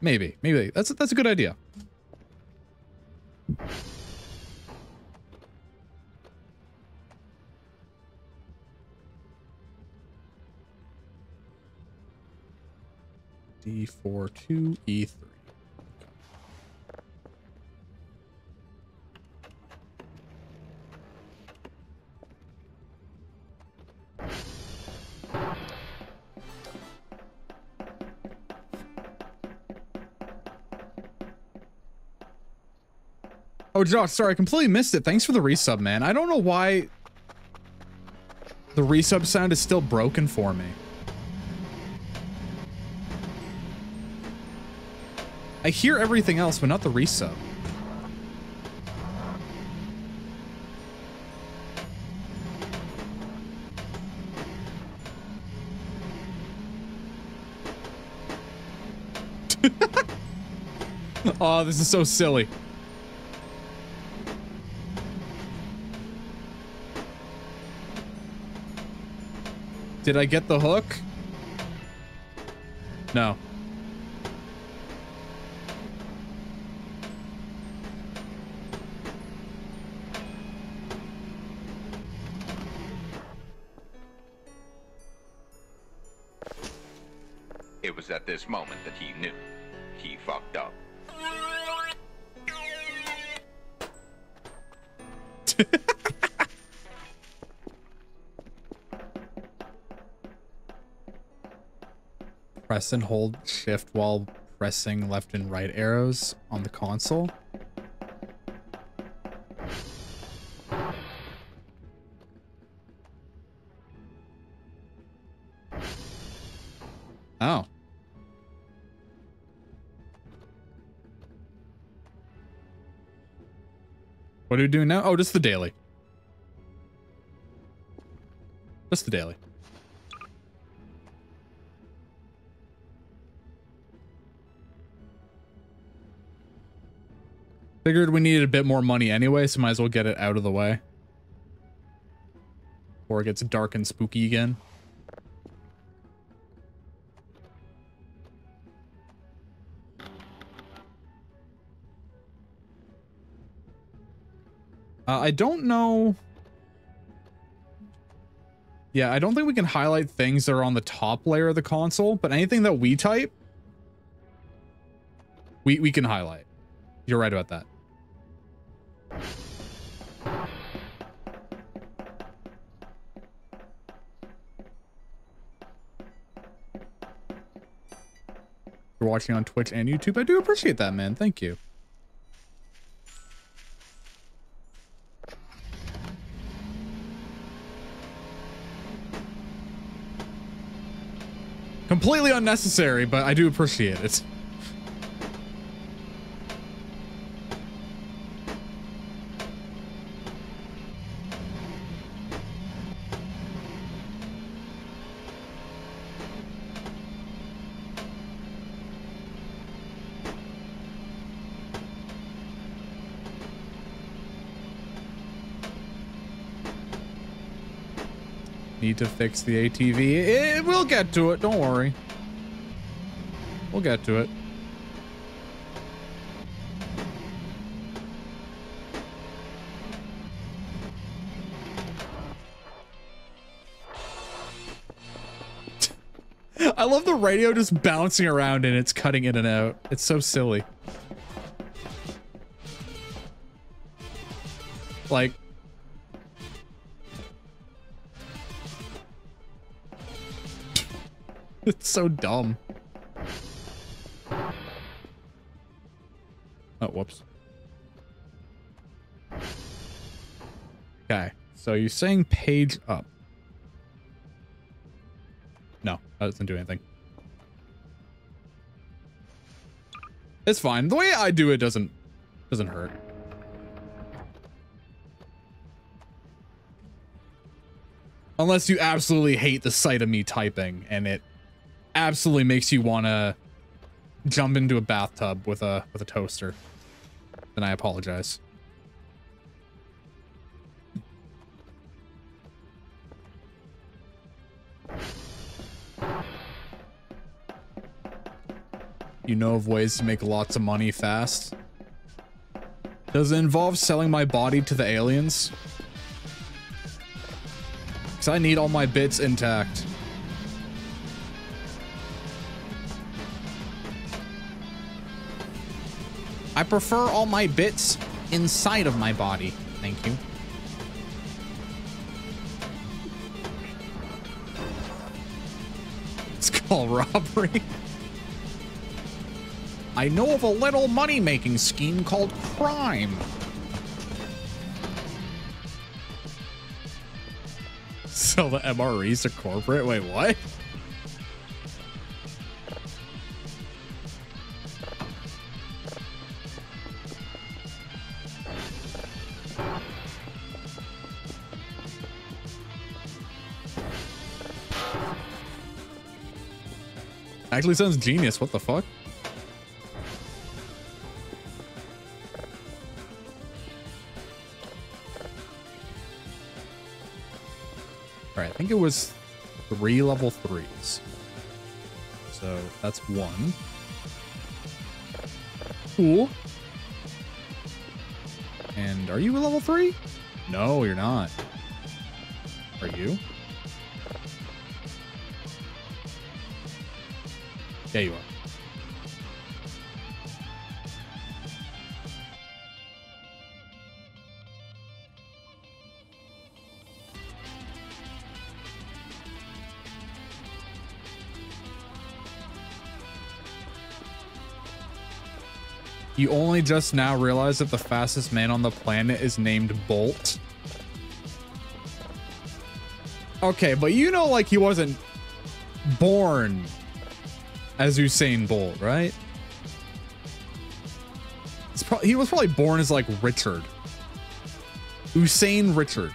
Maybe, maybe that's that's a good idea. D42E3. Oh, Josh, sorry, I completely missed it. Thanks for the resub, man. I don't know why the resub sound is still broken for me. I hear everything else, but not the resub. [laughs] oh, this is so silly. Did I get the hook? No. It was at this moment that he knew. Press and hold shift while pressing left and right arrows on the console. Oh. What are we doing now? Oh, just the daily. Just the daily. Figured we needed a bit more money anyway, so might as well get it out of the way. Before it gets dark and spooky again. Uh, I don't know. Yeah, I don't think we can highlight things that are on the top layer of the console, but anything that we type, we, we can highlight. You're right about that. You're watching on Twitch and YouTube. I do appreciate that, man. Thank you. Completely unnecessary, but I do appreciate it. Need to fix the ATV. It, eh, we'll get to it. Don't worry. We'll get to it. [laughs] I love the radio just bouncing around and it's cutting in and out. It's so silly. Like, so dumb. Oh, whoops. Okay, so you're saying page up. No, that doesn't do anything. It's fine. The way I do it doesn't doesn't hurt. Unless you absolutely hate the sight of me typing and it absolutely makes you want to jump into a bathtub with a with a toaster. Then I apologize. You know of ways to make lots of money fast? Does it involve selling my body to the aliens? Because I need all my bits intact. I prefer all my bits inside of my body. Thank you. [laughs] It's called robbery. I know of a little money-making scheme called crime. Sell the MREs to corporate? Wait, what? Actually sounds genius. What the fuck? All right, I think it was three level threes. So that's one. Cool. And are you a level three? No, you're not. Are you? Yeah, you are. You only just now realize that the fastest man on the planet is named Bolt. Okay, but you know, like he wasn't born as Usain Bolt, right? He was probably born as like Richard. Usain Richard.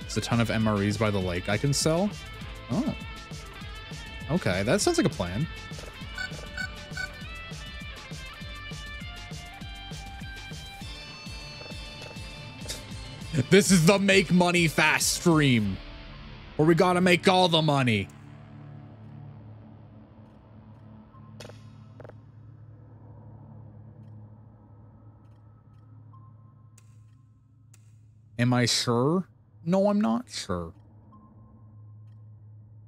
There's a ton of MREs by the lake I can sell. Oh. Okay, that sounds like a plan. This is the make money fast stream. Where we gotta make all the money. Am I sure? No, I'm not sure.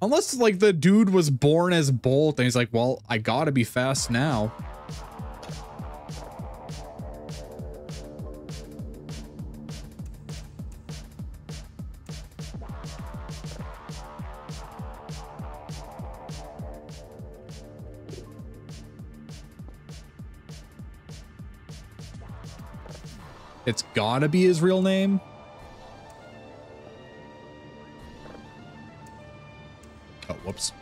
Unless like the dude was born as Bolt and he's like, well, I gotta be fast now. Gotta be his real name. Oh, whoops.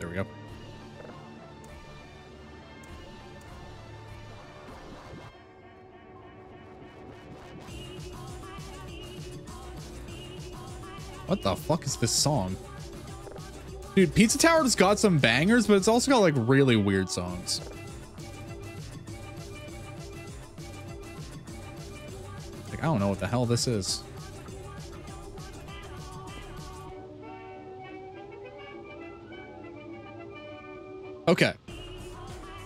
There we go. What the fuck is this song? Dude, Pizza Tower's got some bangers, but it's also got like really weird songs. Like, I don't know what the hell this is. Okay.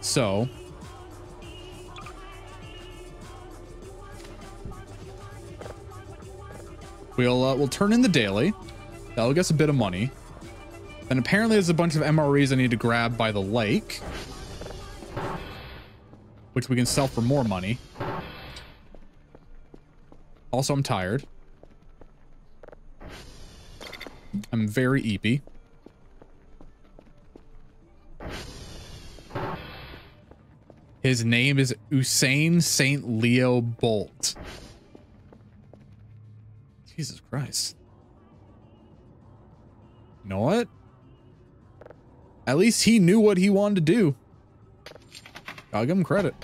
So. We'll, uh, we'll turn in the daily. That'll get us a bit of money. And apparently there's a bunch of MREs I need to grab by the lake. Which we can sell for more money. Also, I'm tired. I'm very eepy. His name is Usain St. Leo Bolt. Jesus Christ. You know what? At least he knew what he wanted to do. I'll give him credit.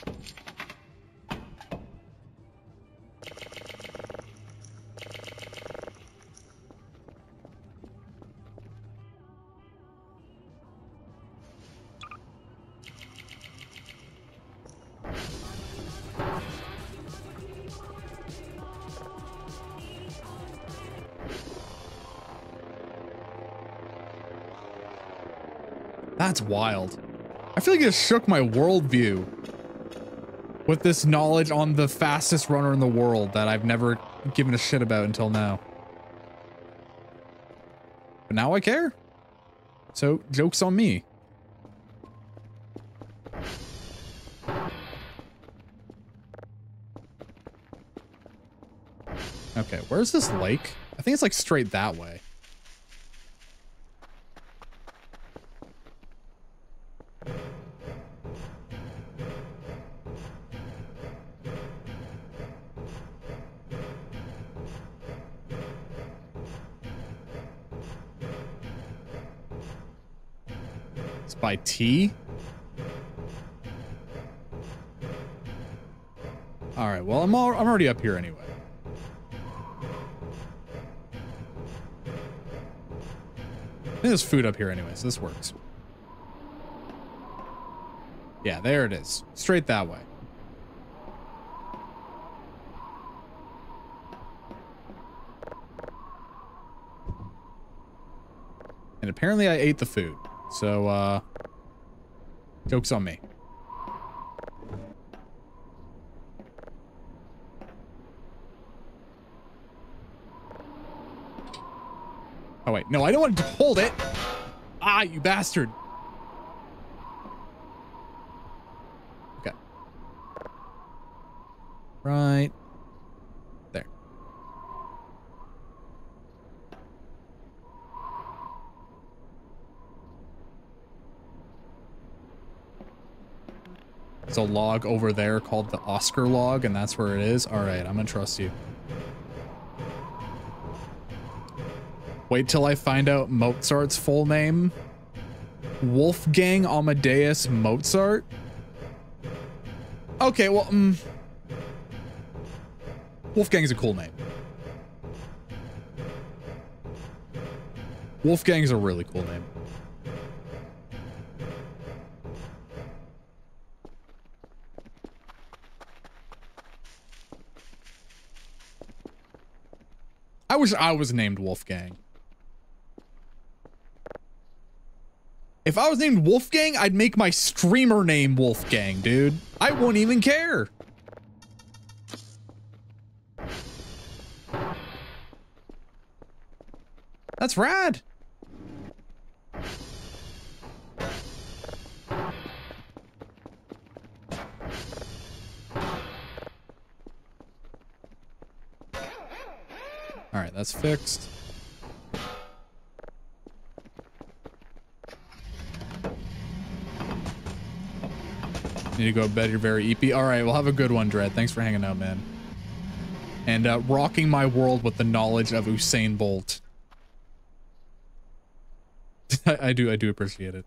Wild. I feel like it shook my worldview with this knowledge on the fastest runner in the world that I've never given a shit about until now. But now I care. So, joke's on me. Okay, where's this lake? I think it's like straight that way. It's by T. All right. Well, I'm all, I'm already up here anyway. There's food up here anyway, so this works. Yeah, there it is. Straight that way. And apparently I ate the food. So, uh, Joke's on me. Oh, wait. No, I don't want to hold it. Ah, you bastard. A log over there called the Oscar log, and that's where it is. All right, I'm gonna trust you. Wait till I find out Mozart's full name. Wolfgang Amadeus Mozart. Okay, well, um, Wolfgang's a cool name. Wolfgang's a really cool name. Wish I was named Wolfgang. If I was named Wolfgang, I'd make my streamer name Wolfgang, dude. I wouldn't even care. That's rad. All right, that's fixed. Need to go to bed. You're very EP. All right, well, have a good one, Dread. Thanks for hanging out, man. And uh, rocking my world with the knowledge of Usain Bolt. [laughs] I, I do, I do appreciate it.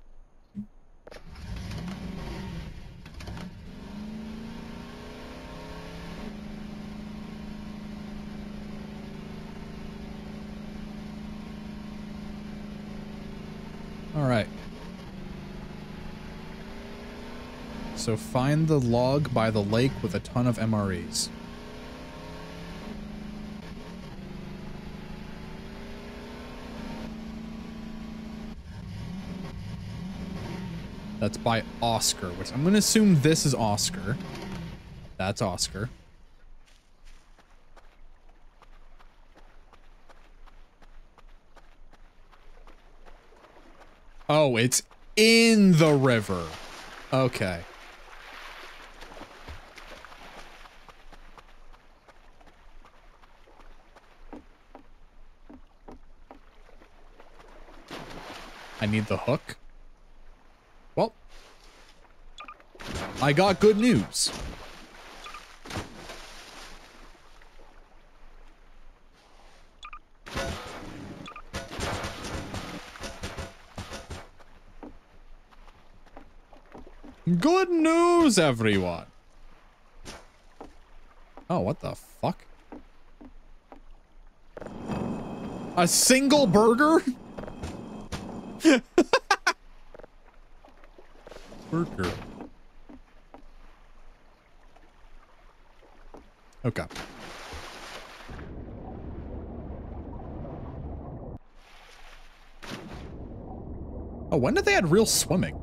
All right. So find the log by the lake with a ton of MREs. That's by Oscar, which I'm going to assume this is Oscar. That's Oscar. Oh, it's in the river. Okay. I need the hook. Well, I got good news. Good news, everyone. Oh, what the fuck? A single burger? [laughs] burger. Okay. Oh, when did they add real swimming?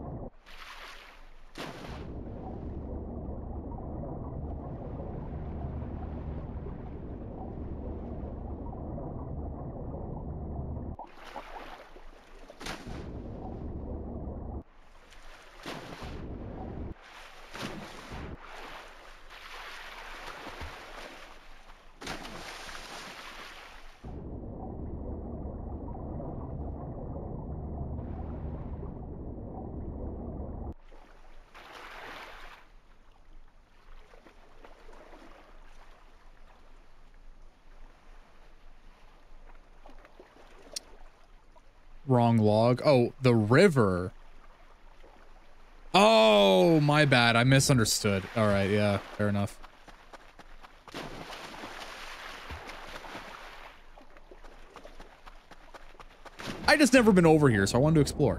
Wrong log. Oh, the river. Oh, my bad. I misunderstood. All right, yeah, fair enough. I just never been over here, so I wanted to explore.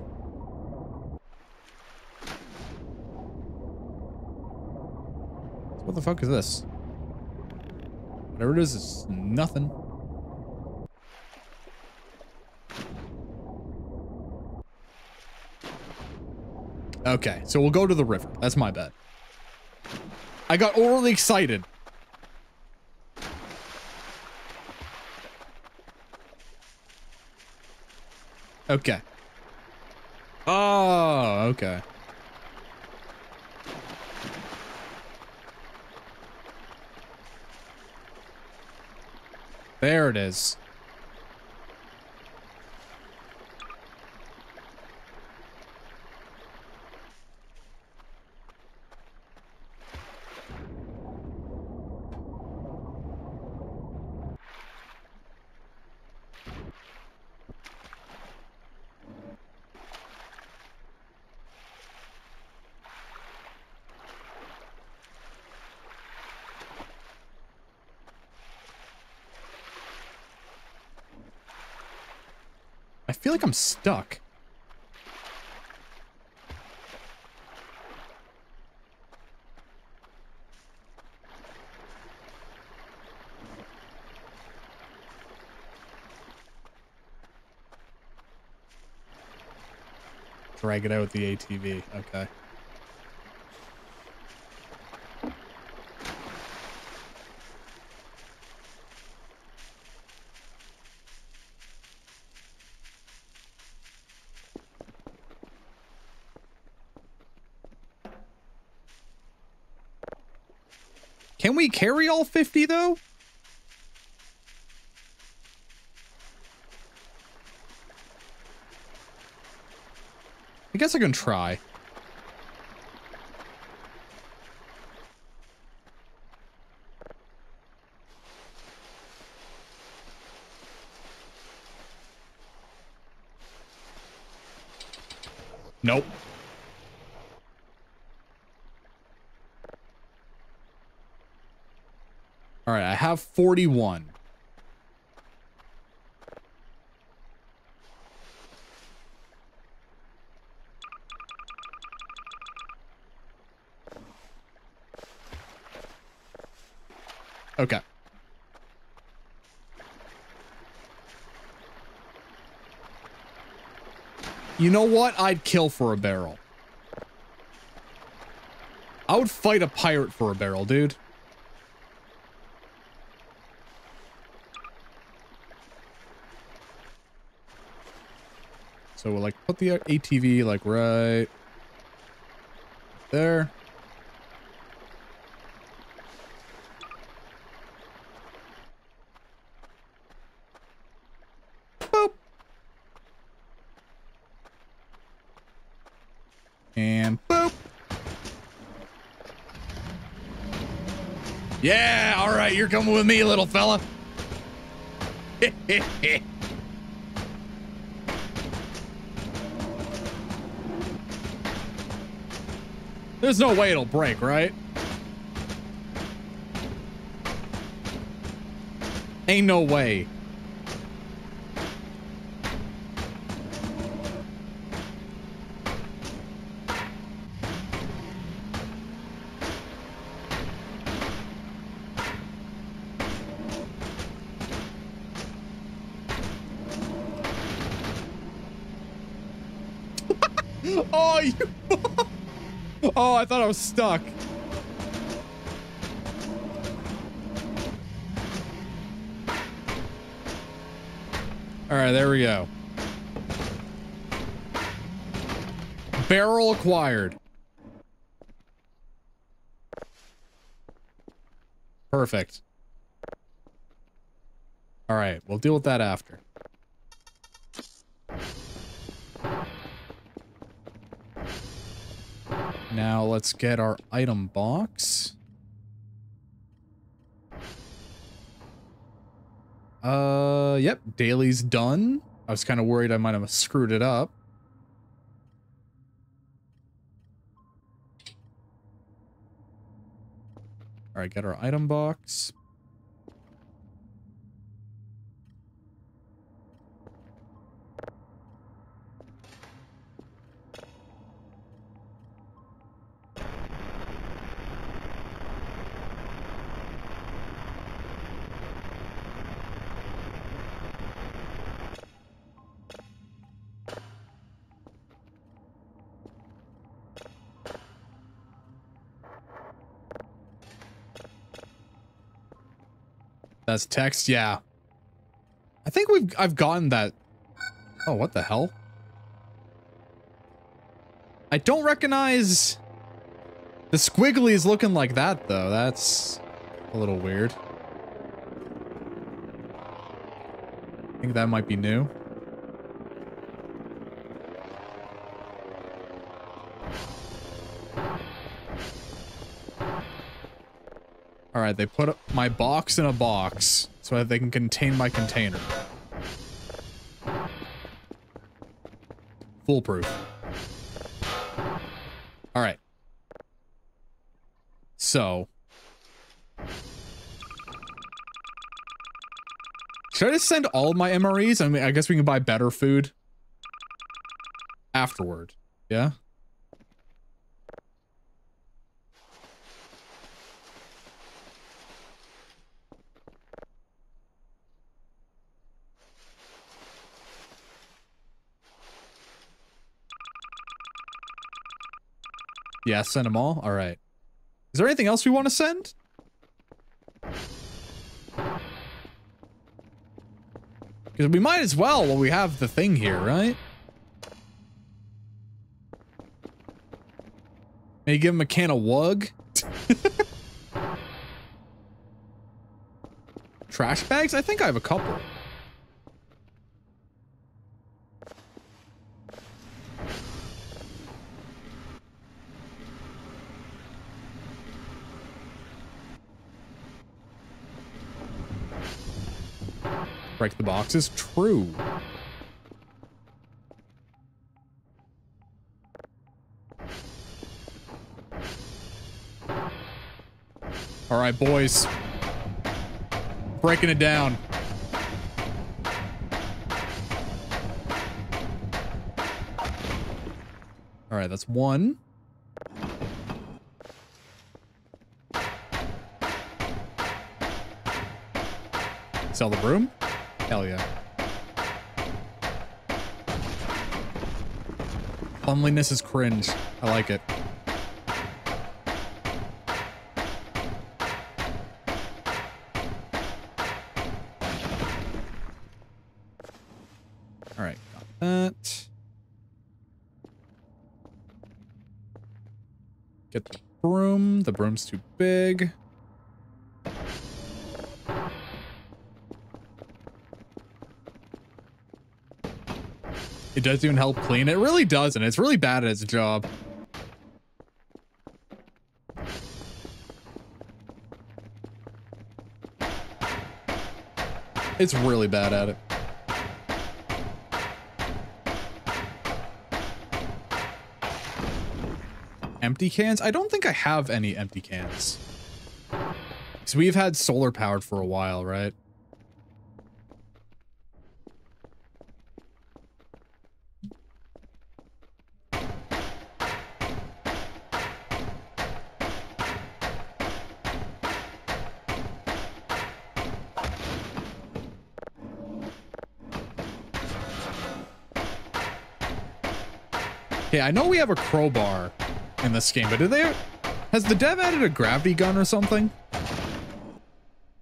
What the fuck is this? Whatever it is, it's nothing. Okay, so we'll go to the river. That's my bet. I got overly excited. Okay. Oh, okay. There it is. I feel like I'm stuck. Drag it out with the ATV. Okay. Carry all 50 though? I guess I can try. Nope. All right, I have 41. Okay. You know what? I'd kill for a barrel. I would fight a pirate for a barrel, dude. So we'll like put the ATV like right there. Boop. And boop. Yeah, all right, you're coming with me, little fella. [laughs] There's no way it'll break, right? Ain't no way. oh, you. Oh, I thought I was stuck. All right, there we go. Barrel acquired. Perfect. All right, we'll deal with that after. Let's get our item box. Uh, yep, daily's done. I was kind of worried I might have screwed it up. All right, get our item box. That's text, yeah. I think we've I've gotten that. Oh, what the hell? I don't recognize the squiggly is looking like that though. That's a little weird. I think that might be new. All right, they put my box in a box so that they can contain my container. Foolproof. All right. So. Should I just send all my MREs? I mean, I guess we can buy better food afterward. Yeah? Yeah, send them all. All right. Is there anything else we want to send? Because we might as well while we have the thing here, right? Maybe give him a can of wug? [laughs] Trash bags? I think I have a couple. Break the box is True. All right, boys. Breaking it down. All right, that's one. Sell the broom? Hell yeah. Cleanliness is cringe. I like it. All right, got that. Get the broom. The broom's too big. It does even help clean. It really doesn't. It's really bad at its job. It's really bad at it. Empty cans? I don't think I have any empty cans. So we've had solar powered for a while, right? Okay, I know we have a crowbar in this game, but do they has the dev added a gravity gun or something?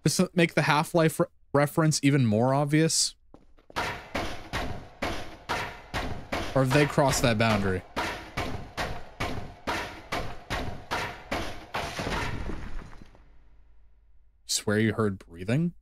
To make the Half-Life re reference even more obvious? Or have they crossed that boundary? Swear you heard breathing?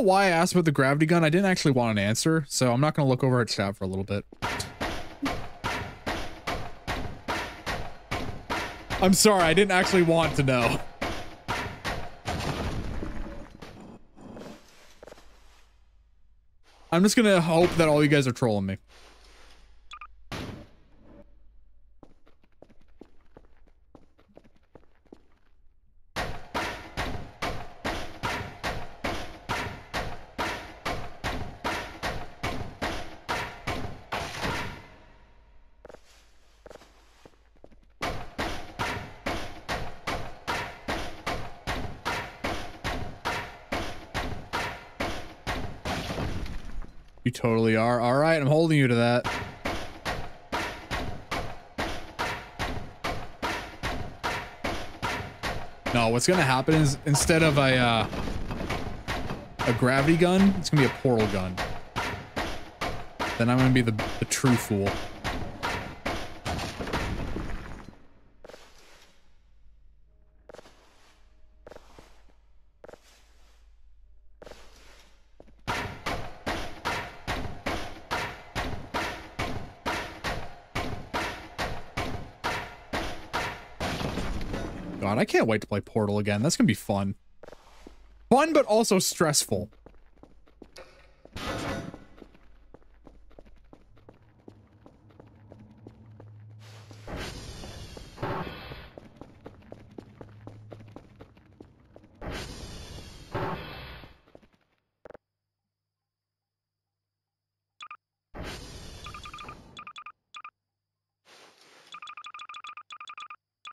Know why I asked about the gravity gun. I didn't actually want an answer, so I'm not going to look over at chat for a little bit. I'm sorry, I didn't actually want to know. I'm just gonna hope that all you guys are trolling me. You totally are. All right, I'm holding you to that. No, what's gonna happen is instead of a uh, a gravity gun, it's gonna be a portal gun. Then I'm gonna be the, the true fool. God, I can't wait to play Portal again. That's gonna be fun. Fun, but also stressful.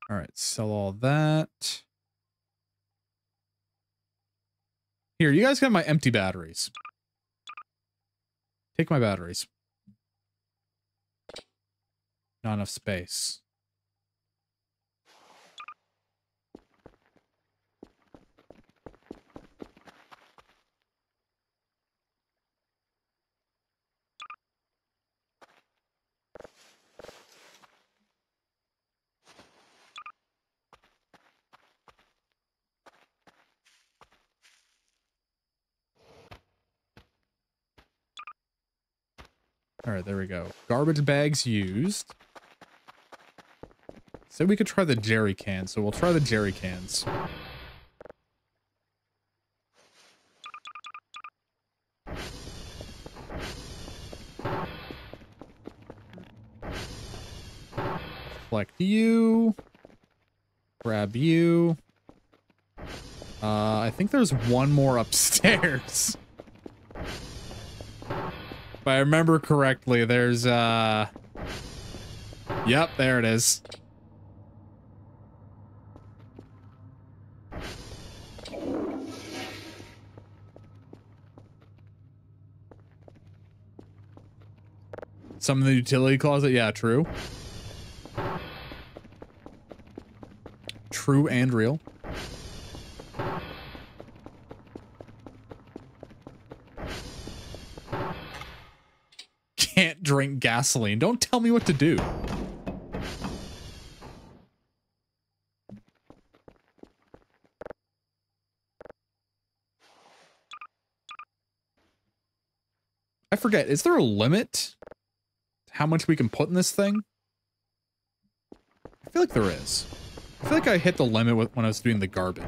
All right, sell all that. Here, you guys got my empty batteries. Take my batteries. Not enough space. All right, there we go. Garbage bags used. Said we could try the jerry cans, so we'll try the jerry cans. Collect you. Grab you. Uh, I think there's one more upstairs. [laughs] If I remember correctly, there's, uh... Yep, there it is. Some in the utility closet? Yeah, true. True and real. Drink gasoline. Don't tell me what to do. I forget, is there a limit to how much we can put in this thing? I feel like there is. I feel like I hit the limit when I was doing the garbage.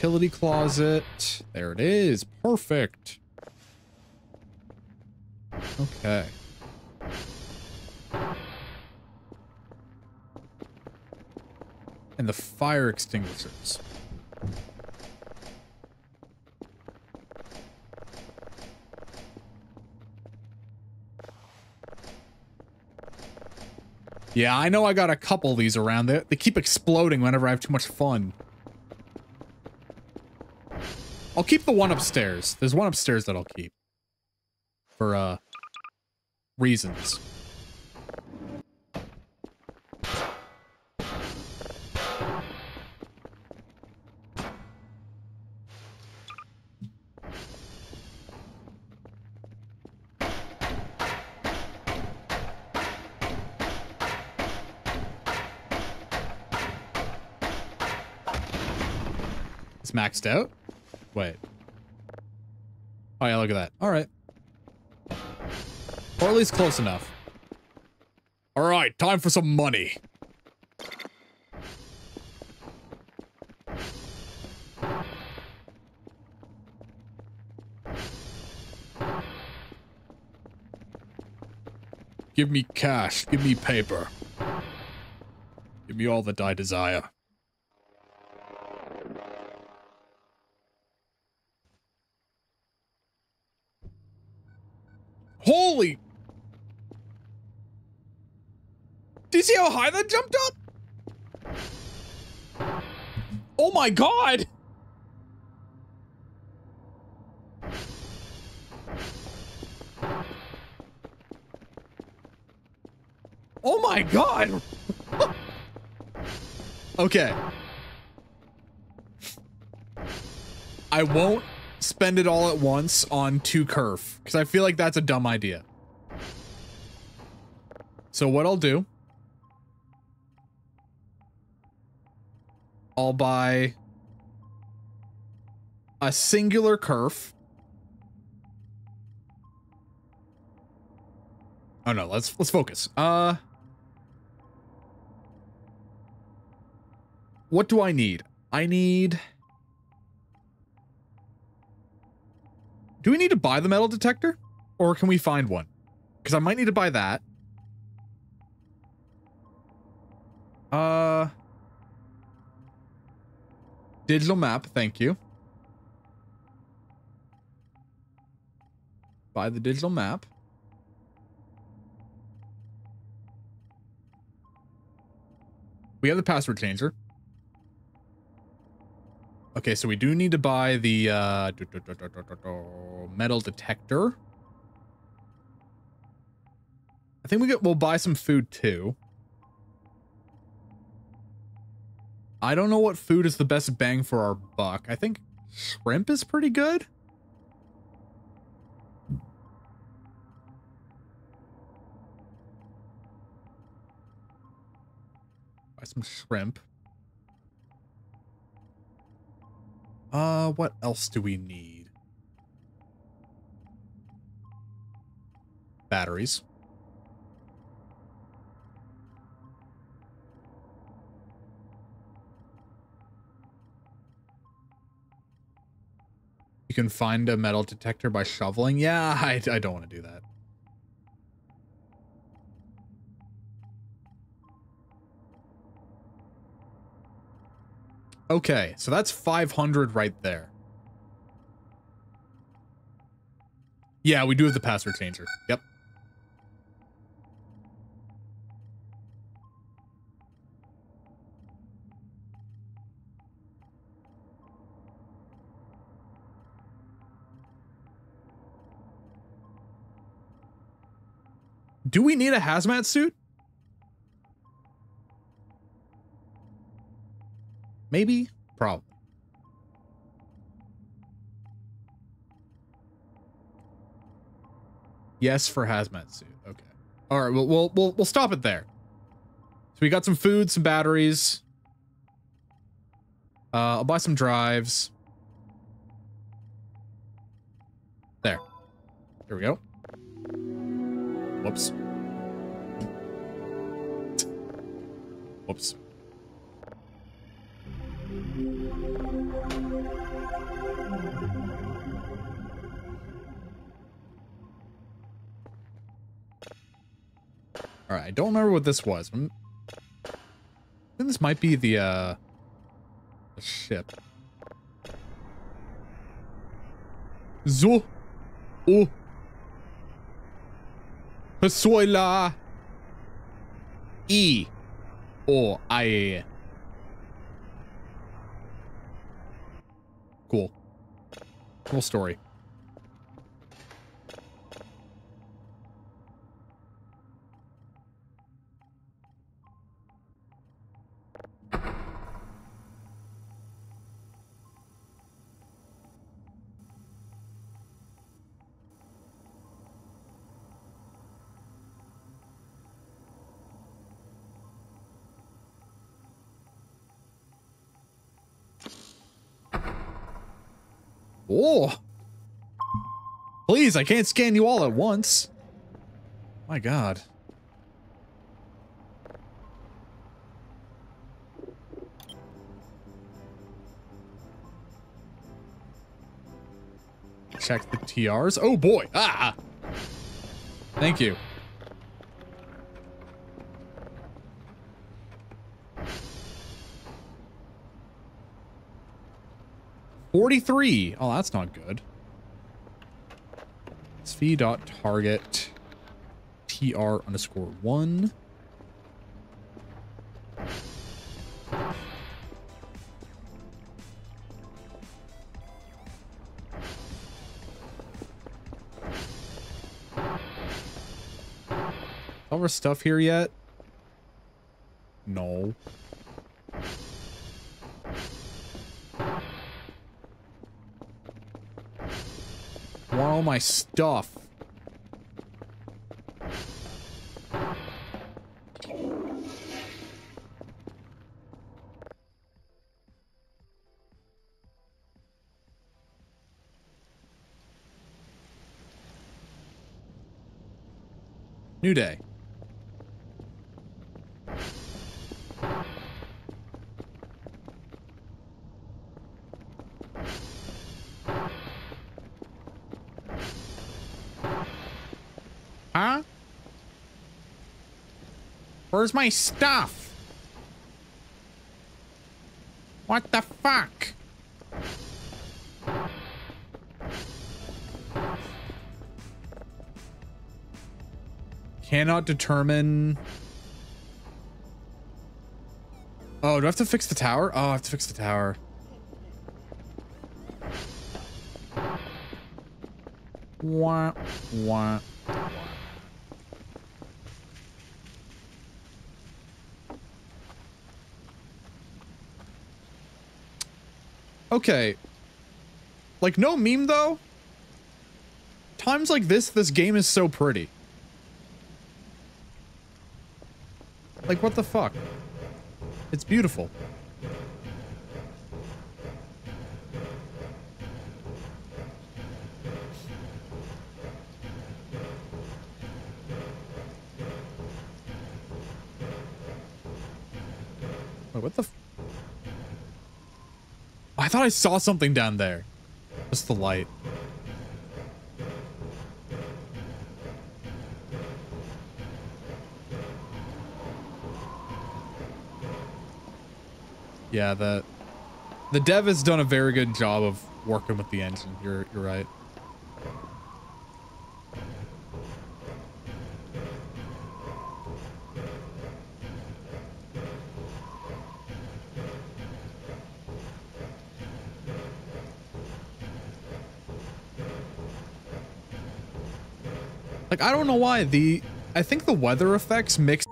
Utility closet. There it is. Perfect. Okay. And the fire extinguishers. Yeah, I know I got a couple of these around. They, they keep exploding whenever I have too much fun. I'll keep the one upstairs. There's one upstairs that I'll keep. For, uh, reasons. It's maxed out? Wait. Oh yeah, look at that. All right. Or at least close enough. All right, time for some money. Give me cash. Give me paper. Give me all that I desire. Holy. Do you see how high that jumped up? Oh my god. Oh my god. [laughs] okay. I won't spend it all at once on two curve because I feel like that's a dumb idea. So what I'll do, I'll buy a singular curve. Oh no, let's let's focus. Uh What do I need? I need Do we need to buy the metal detector? Or can we find one? Because I might need to buy that. Uh... Digital map, thank you. Buy the digital map. We have the password changer. Okay, so we do need to buy the uh, metal detector. I think we get, we'll buy some food too. I don't know what food is the best bang for our buck. I think shrimp is pretty good. Buy some shrimp. Uh, what else do we need? Batteries. You can find a metal detector by shoveling. Yeah, [laughs] I, I don't want to do that. Okay, so that's 500 right there. Yeah, we do have the password changer. Yep. Do we need a hazmat suit? Maybe? Probably. Yes for hazmat suit. Okay. All right. We'll we'll we'll we'll stop it there. So we got some food, some batteries. Uh, I'll buy some drives. There. There we go. Whoops. Whoops. All right, I don't remember what this was. Hmm. I think this might be the, uh, the ship. So. Oh. Pesoila. E. Oh, ah, o. I. Cool. Cool story. Please, I can't scan you all at once. My god. Check the TRs. Oh boy. Ah. Thank you. Forty-three. Oh, that's not good. It's dot target tr underscore one. All our stuff here yet? Stuff. New day. Where's my stuff? What the fuck? Cannot determine. Oh, do I have to fix the tower? Oh, I have to fix the tower. Wah, wah. Okay. Like, no meme, though. Times like this, this game is so pretty. Like, what the fuck? It's beautiful. Thought I saw something down there. Just the light. Yeah, the the dev has done a very good job of working with the engine. You're you're right. Like I don't know why the I think the weather effects mix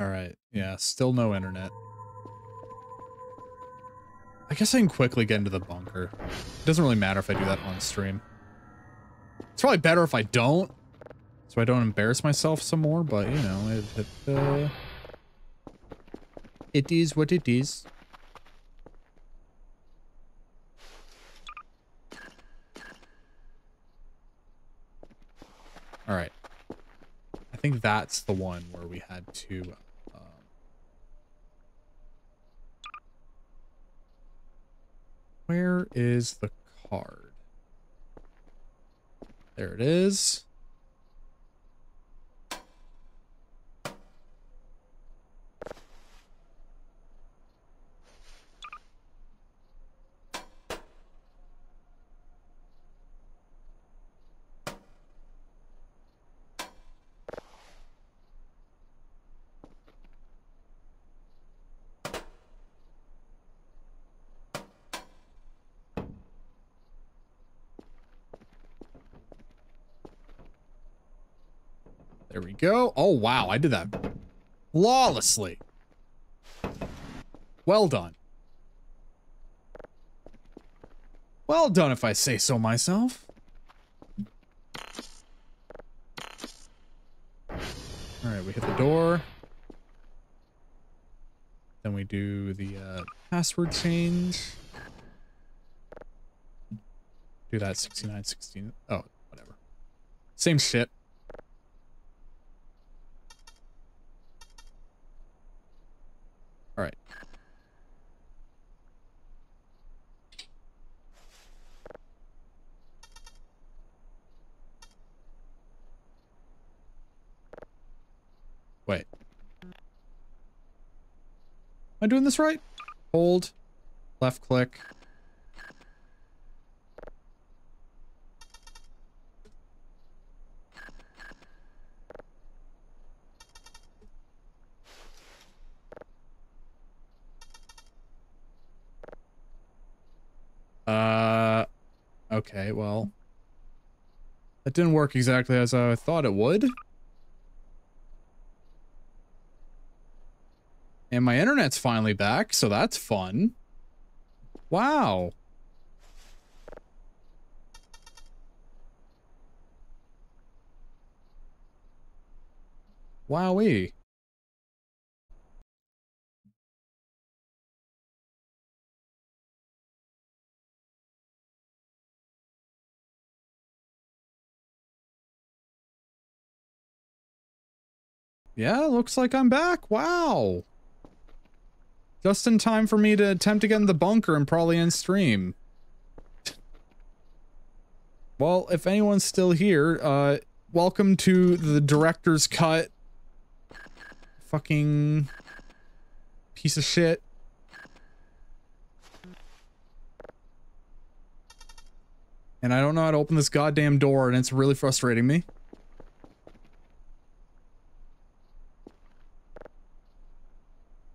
All right. Yeah, still no internet. I guess I can quickly get into the bunker. It doesn't really matter if I do that on stream. It's probably better if I don't, so I don't embarrass myself some more, but, you know, it, it, uh, it is what it is. All right. I think that's the one where we had to. Um, where is the card? There it is. There we go. Oh, wow. I did that flawlessly. Well done. Well done, if I say so myself. All right, we hit the door. Then we do the uh, password change. Do that 69, 16. Oh, whatever. Same shit. All right. Wait. I doing this right? Hold, left click. Uh, okay, well. That didn't work exactly as I thought it would. And my internet's finally back, so that's fun. Wow. Wowee. Yeah, looks like I'm back. Wow. Just in time for me to attempt to get in the bunker and probably end stream. Well, if anyone's still here, uh, welcome to the director's cut. Fucking piece of shit. And I don't know how to open this goddamn door, and it's really frustrating me.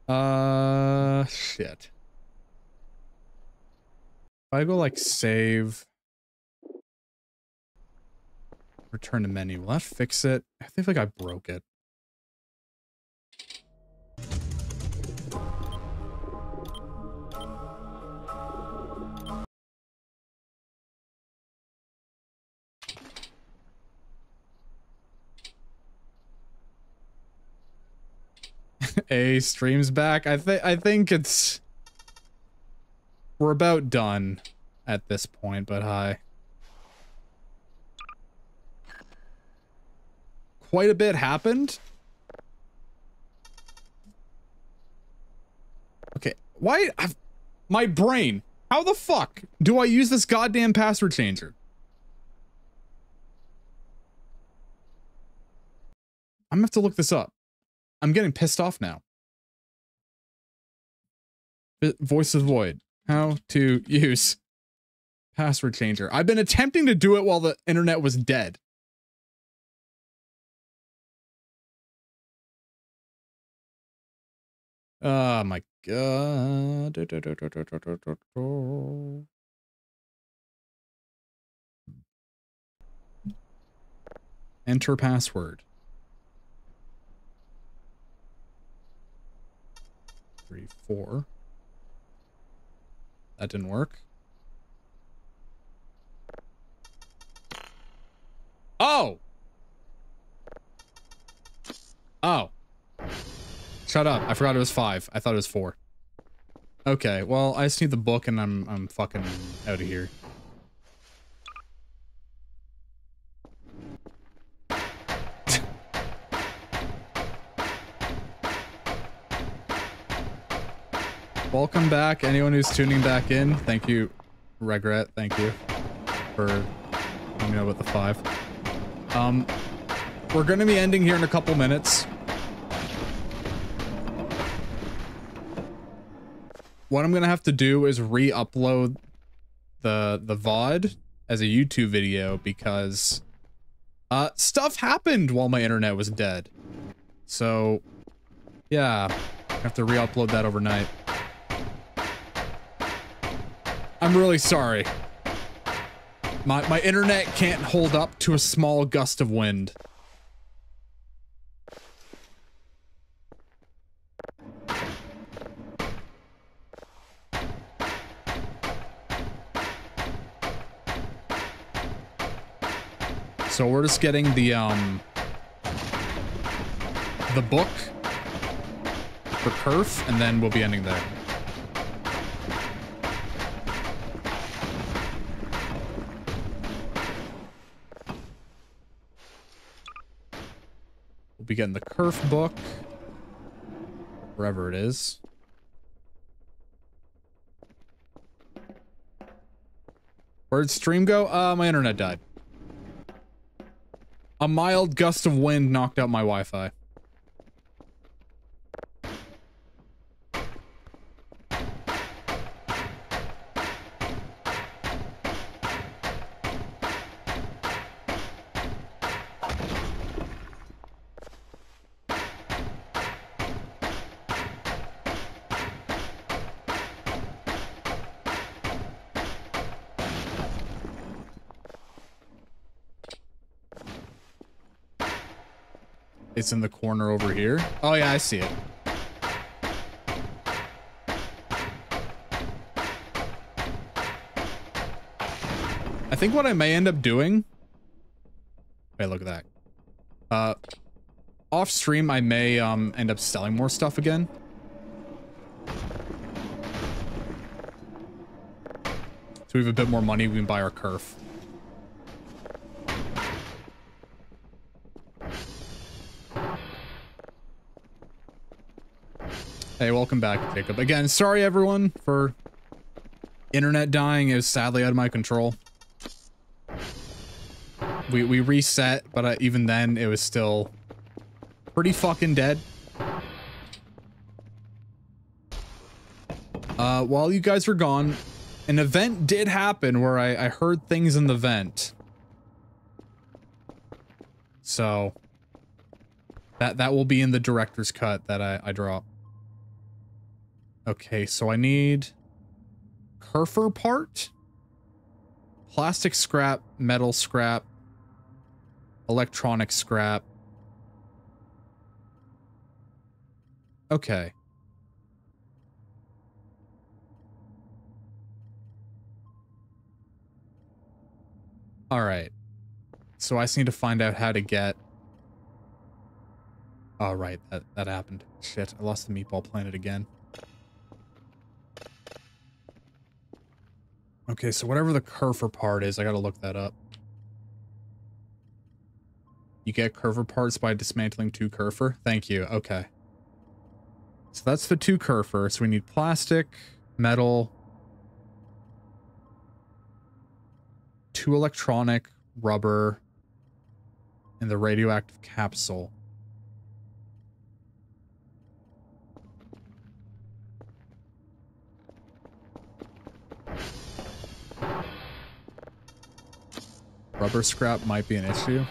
Uh, shit. If I go like save, return to menu, will that fix it? I think like I broke it. A streams back. I think I think it's we're about done at this point, but hi. Quite a bit happened. Okay, why I've, my brain? How the fuck do I use this goddamn password changer? I'm gonna have to look this up. I'm getting pissed off now. Voice of Void. How to use password changer. I've been attempting to do it while the internet was dead. Oh my god. Enter password. Three, four. That didn't work. Oh! Oh. Shut up. I forgot it was five. I thought it was four. Okay, well, I just need the book and I'm I'm fucking out of here. Welcome back, anyone who's tuning back in. Thank you, Regret. Thank you for letting me know about the five. Um, we're going to be ending here in a couple minutes. What I'm going to have to do is re-upload the the VOD as a YouTube video because uh, stuff happened while my internet was dead. So, yeah, I have to re-upload that overnight. I'm really sorry. My, my internet can't hold up to a small gust of wind. So we're just getting the, um, the book for Kerf, and then we'll be ending there. Be getting the Kerf book. Wherever it is. Where'd stream go? Uh, my internet died. A mild gust of wind knocked out my Wi-Fi. It's in the corner over here. Oh yeah, I see it. I think what I may end up doing. Hey, look at that. Uh, off stream, I may um end up selling more stuff again. So we have a bit more money, we can buy our kerf. Hey, welcome back, Jacob. Again, sorry everyone for internet dying. It was sadly out of my control. We, we reset, but uh, even then, it was still pretty fucking dead. Uh, while you guys were gone, an event did happen where I, I heard things in the vent. So that that will be in the director's cut that I, I draw. Okay, so I need Kerfer part, plastic scrap, metal scrap, electronic scrap. Okay. All right. So I just need to find out how to get... All right, that, that happened. Shit, I lost the meatball planet again. Okay, so whatever the Kerfer part is, I gotta look that up. You get Kerfer parts by dismantling two Kerfer? Thank you, okay. So that's the two Kerfer. So we need plastic, metal, two electronic, rubber, and the radioactive capsule. Rubber scrap might be an issue.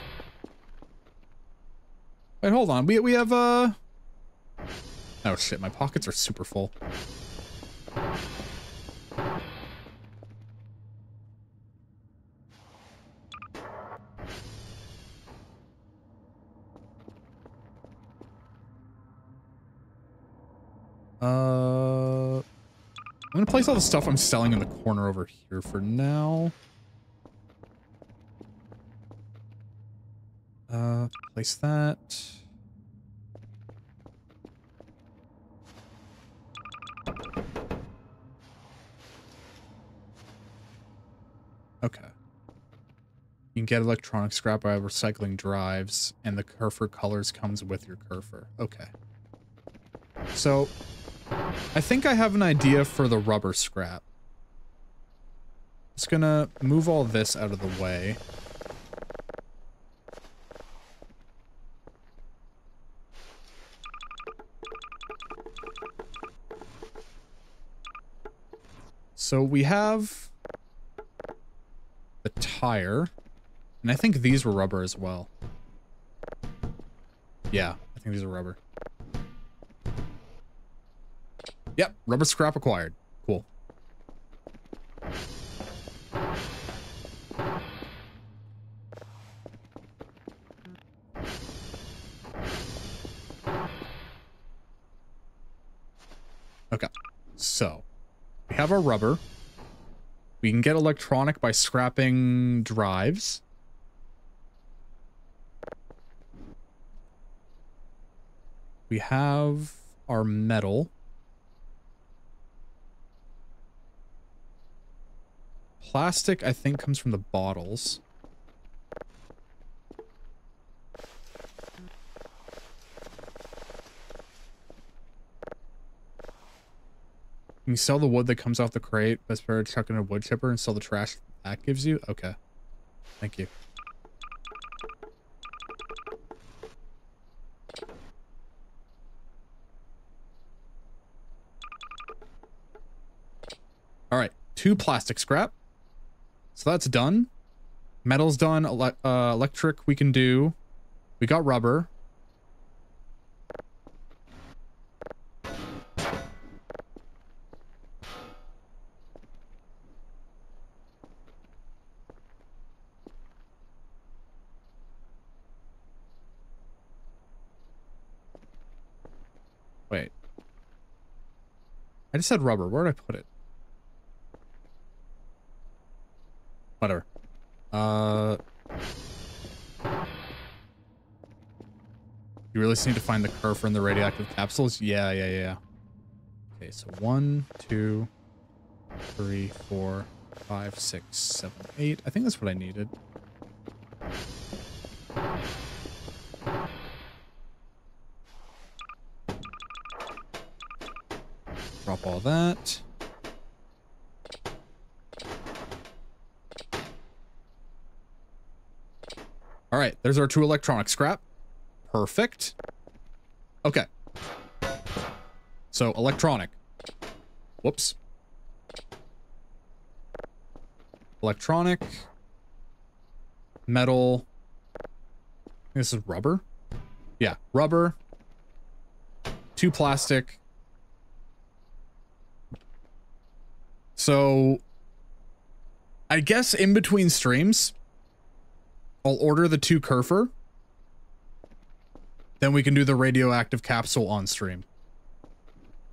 Wait, hold on. We we have uh Oh shit, my pockets are super full. Uh, I'm gonna place all the stuff I'm selling in the corner over here for now. Place that. Okay. You can get electronic scrap by recycling drives, and the Kerfus colors comes with your Kerfus. Okay. So, I think I have an idea for the rubber scrap. Just gonna move all this out of the way. So we have the tire, and I think these were rubber as well. Yeah, I think these are rubber. Yep, rubber scrap acquired. Rubber. We can get electronic by scrapping drives. We have our metal. Plastic, I think, comes from the bottles. You can sell the wood that comes off the crate. Best better chuck in a wood chipper and sell the trash that gives you? Okay. Thank you. All right, two plastic scrap. So that's done. Metal's done. Ele uh, electric we can do. We got rubber. I just said rubber. Where did I put it? Whatever. Uh. You really need to find the Kerfus in the radioactive capsules? Yeah, yeah, yeah. Okay, so one, two, three, four, five, six, seven, eight. I think that's what I needed. Drop all that. All right, there's our two electronic scrap. Perfect. Okay. So electronic. Whoops. Electronic. Metal. This is rubber. Yeah, rubber. Two plastic. So I guess in between streams, I'll order the two Kerfus. Then we can do the radioactive capsule on stream.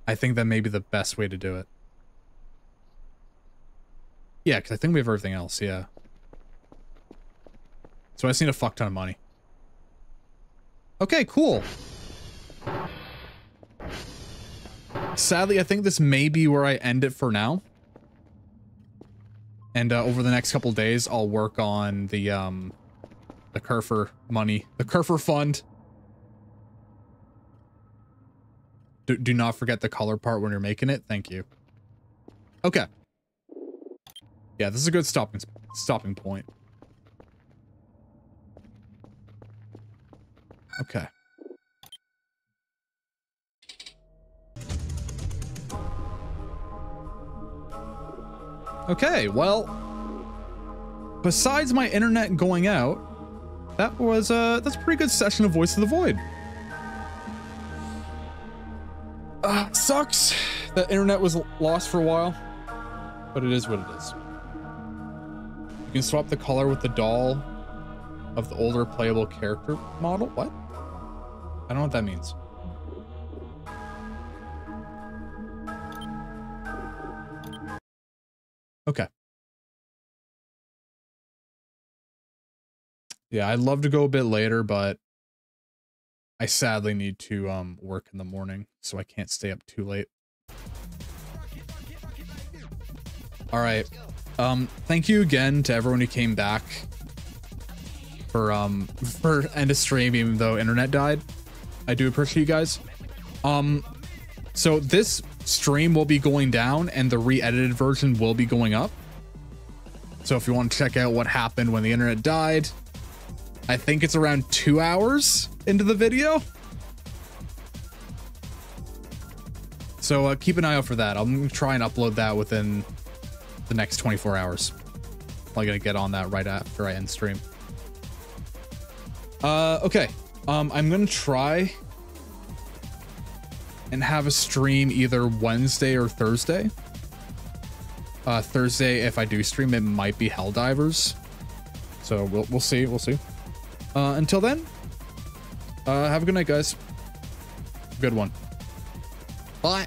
I think that may be the best way to do it. Yeah, because I think we have everything else, yeah. So I just need a fuck ton of money. Okay, cool. Sadly, I think this may be where I end it for now. And uh, over the next couple days, I'll work on the um, the Kerfus money, the Kerfus fund. Do, do not forget the color part when you're making it. Thank you. Okay. Yeah, this is a good stopping stopping point. Okay. Okay, well, besides my internet going out, that was uh that's a pretty good session of Voice of the Void. Uh, sucks that internet was lost for a while, but it is what it is. You can swap the color with the doll of the older playable character model. What? I don't know what that means. Okay. Yeah, I'd love to go a bit later, but I sadly need to um work in the morning, so I can't stay up too late. All right. Um thank you again to everyone who came back for um for end of stream even though internet died. I do appreciate you guys. Um so this stream will be going down and the re-edited version will be going up. So if you want to check out what happened when the internet died, I think it's around two hours into the video. So uh, keep an eye out for that. I'm gonna try and upload that within the next 24 hours. I'm gonna get on that right after I end stream. Uh, okay. Um, I'm gonna try and have a stream either Wednesday or Thursday. Uh, Thursday, if I do stream, it might be Helldivers. So we'll we'll see. We'll see. Uh, until then, uh, have a good night, guys. Good one. Bye.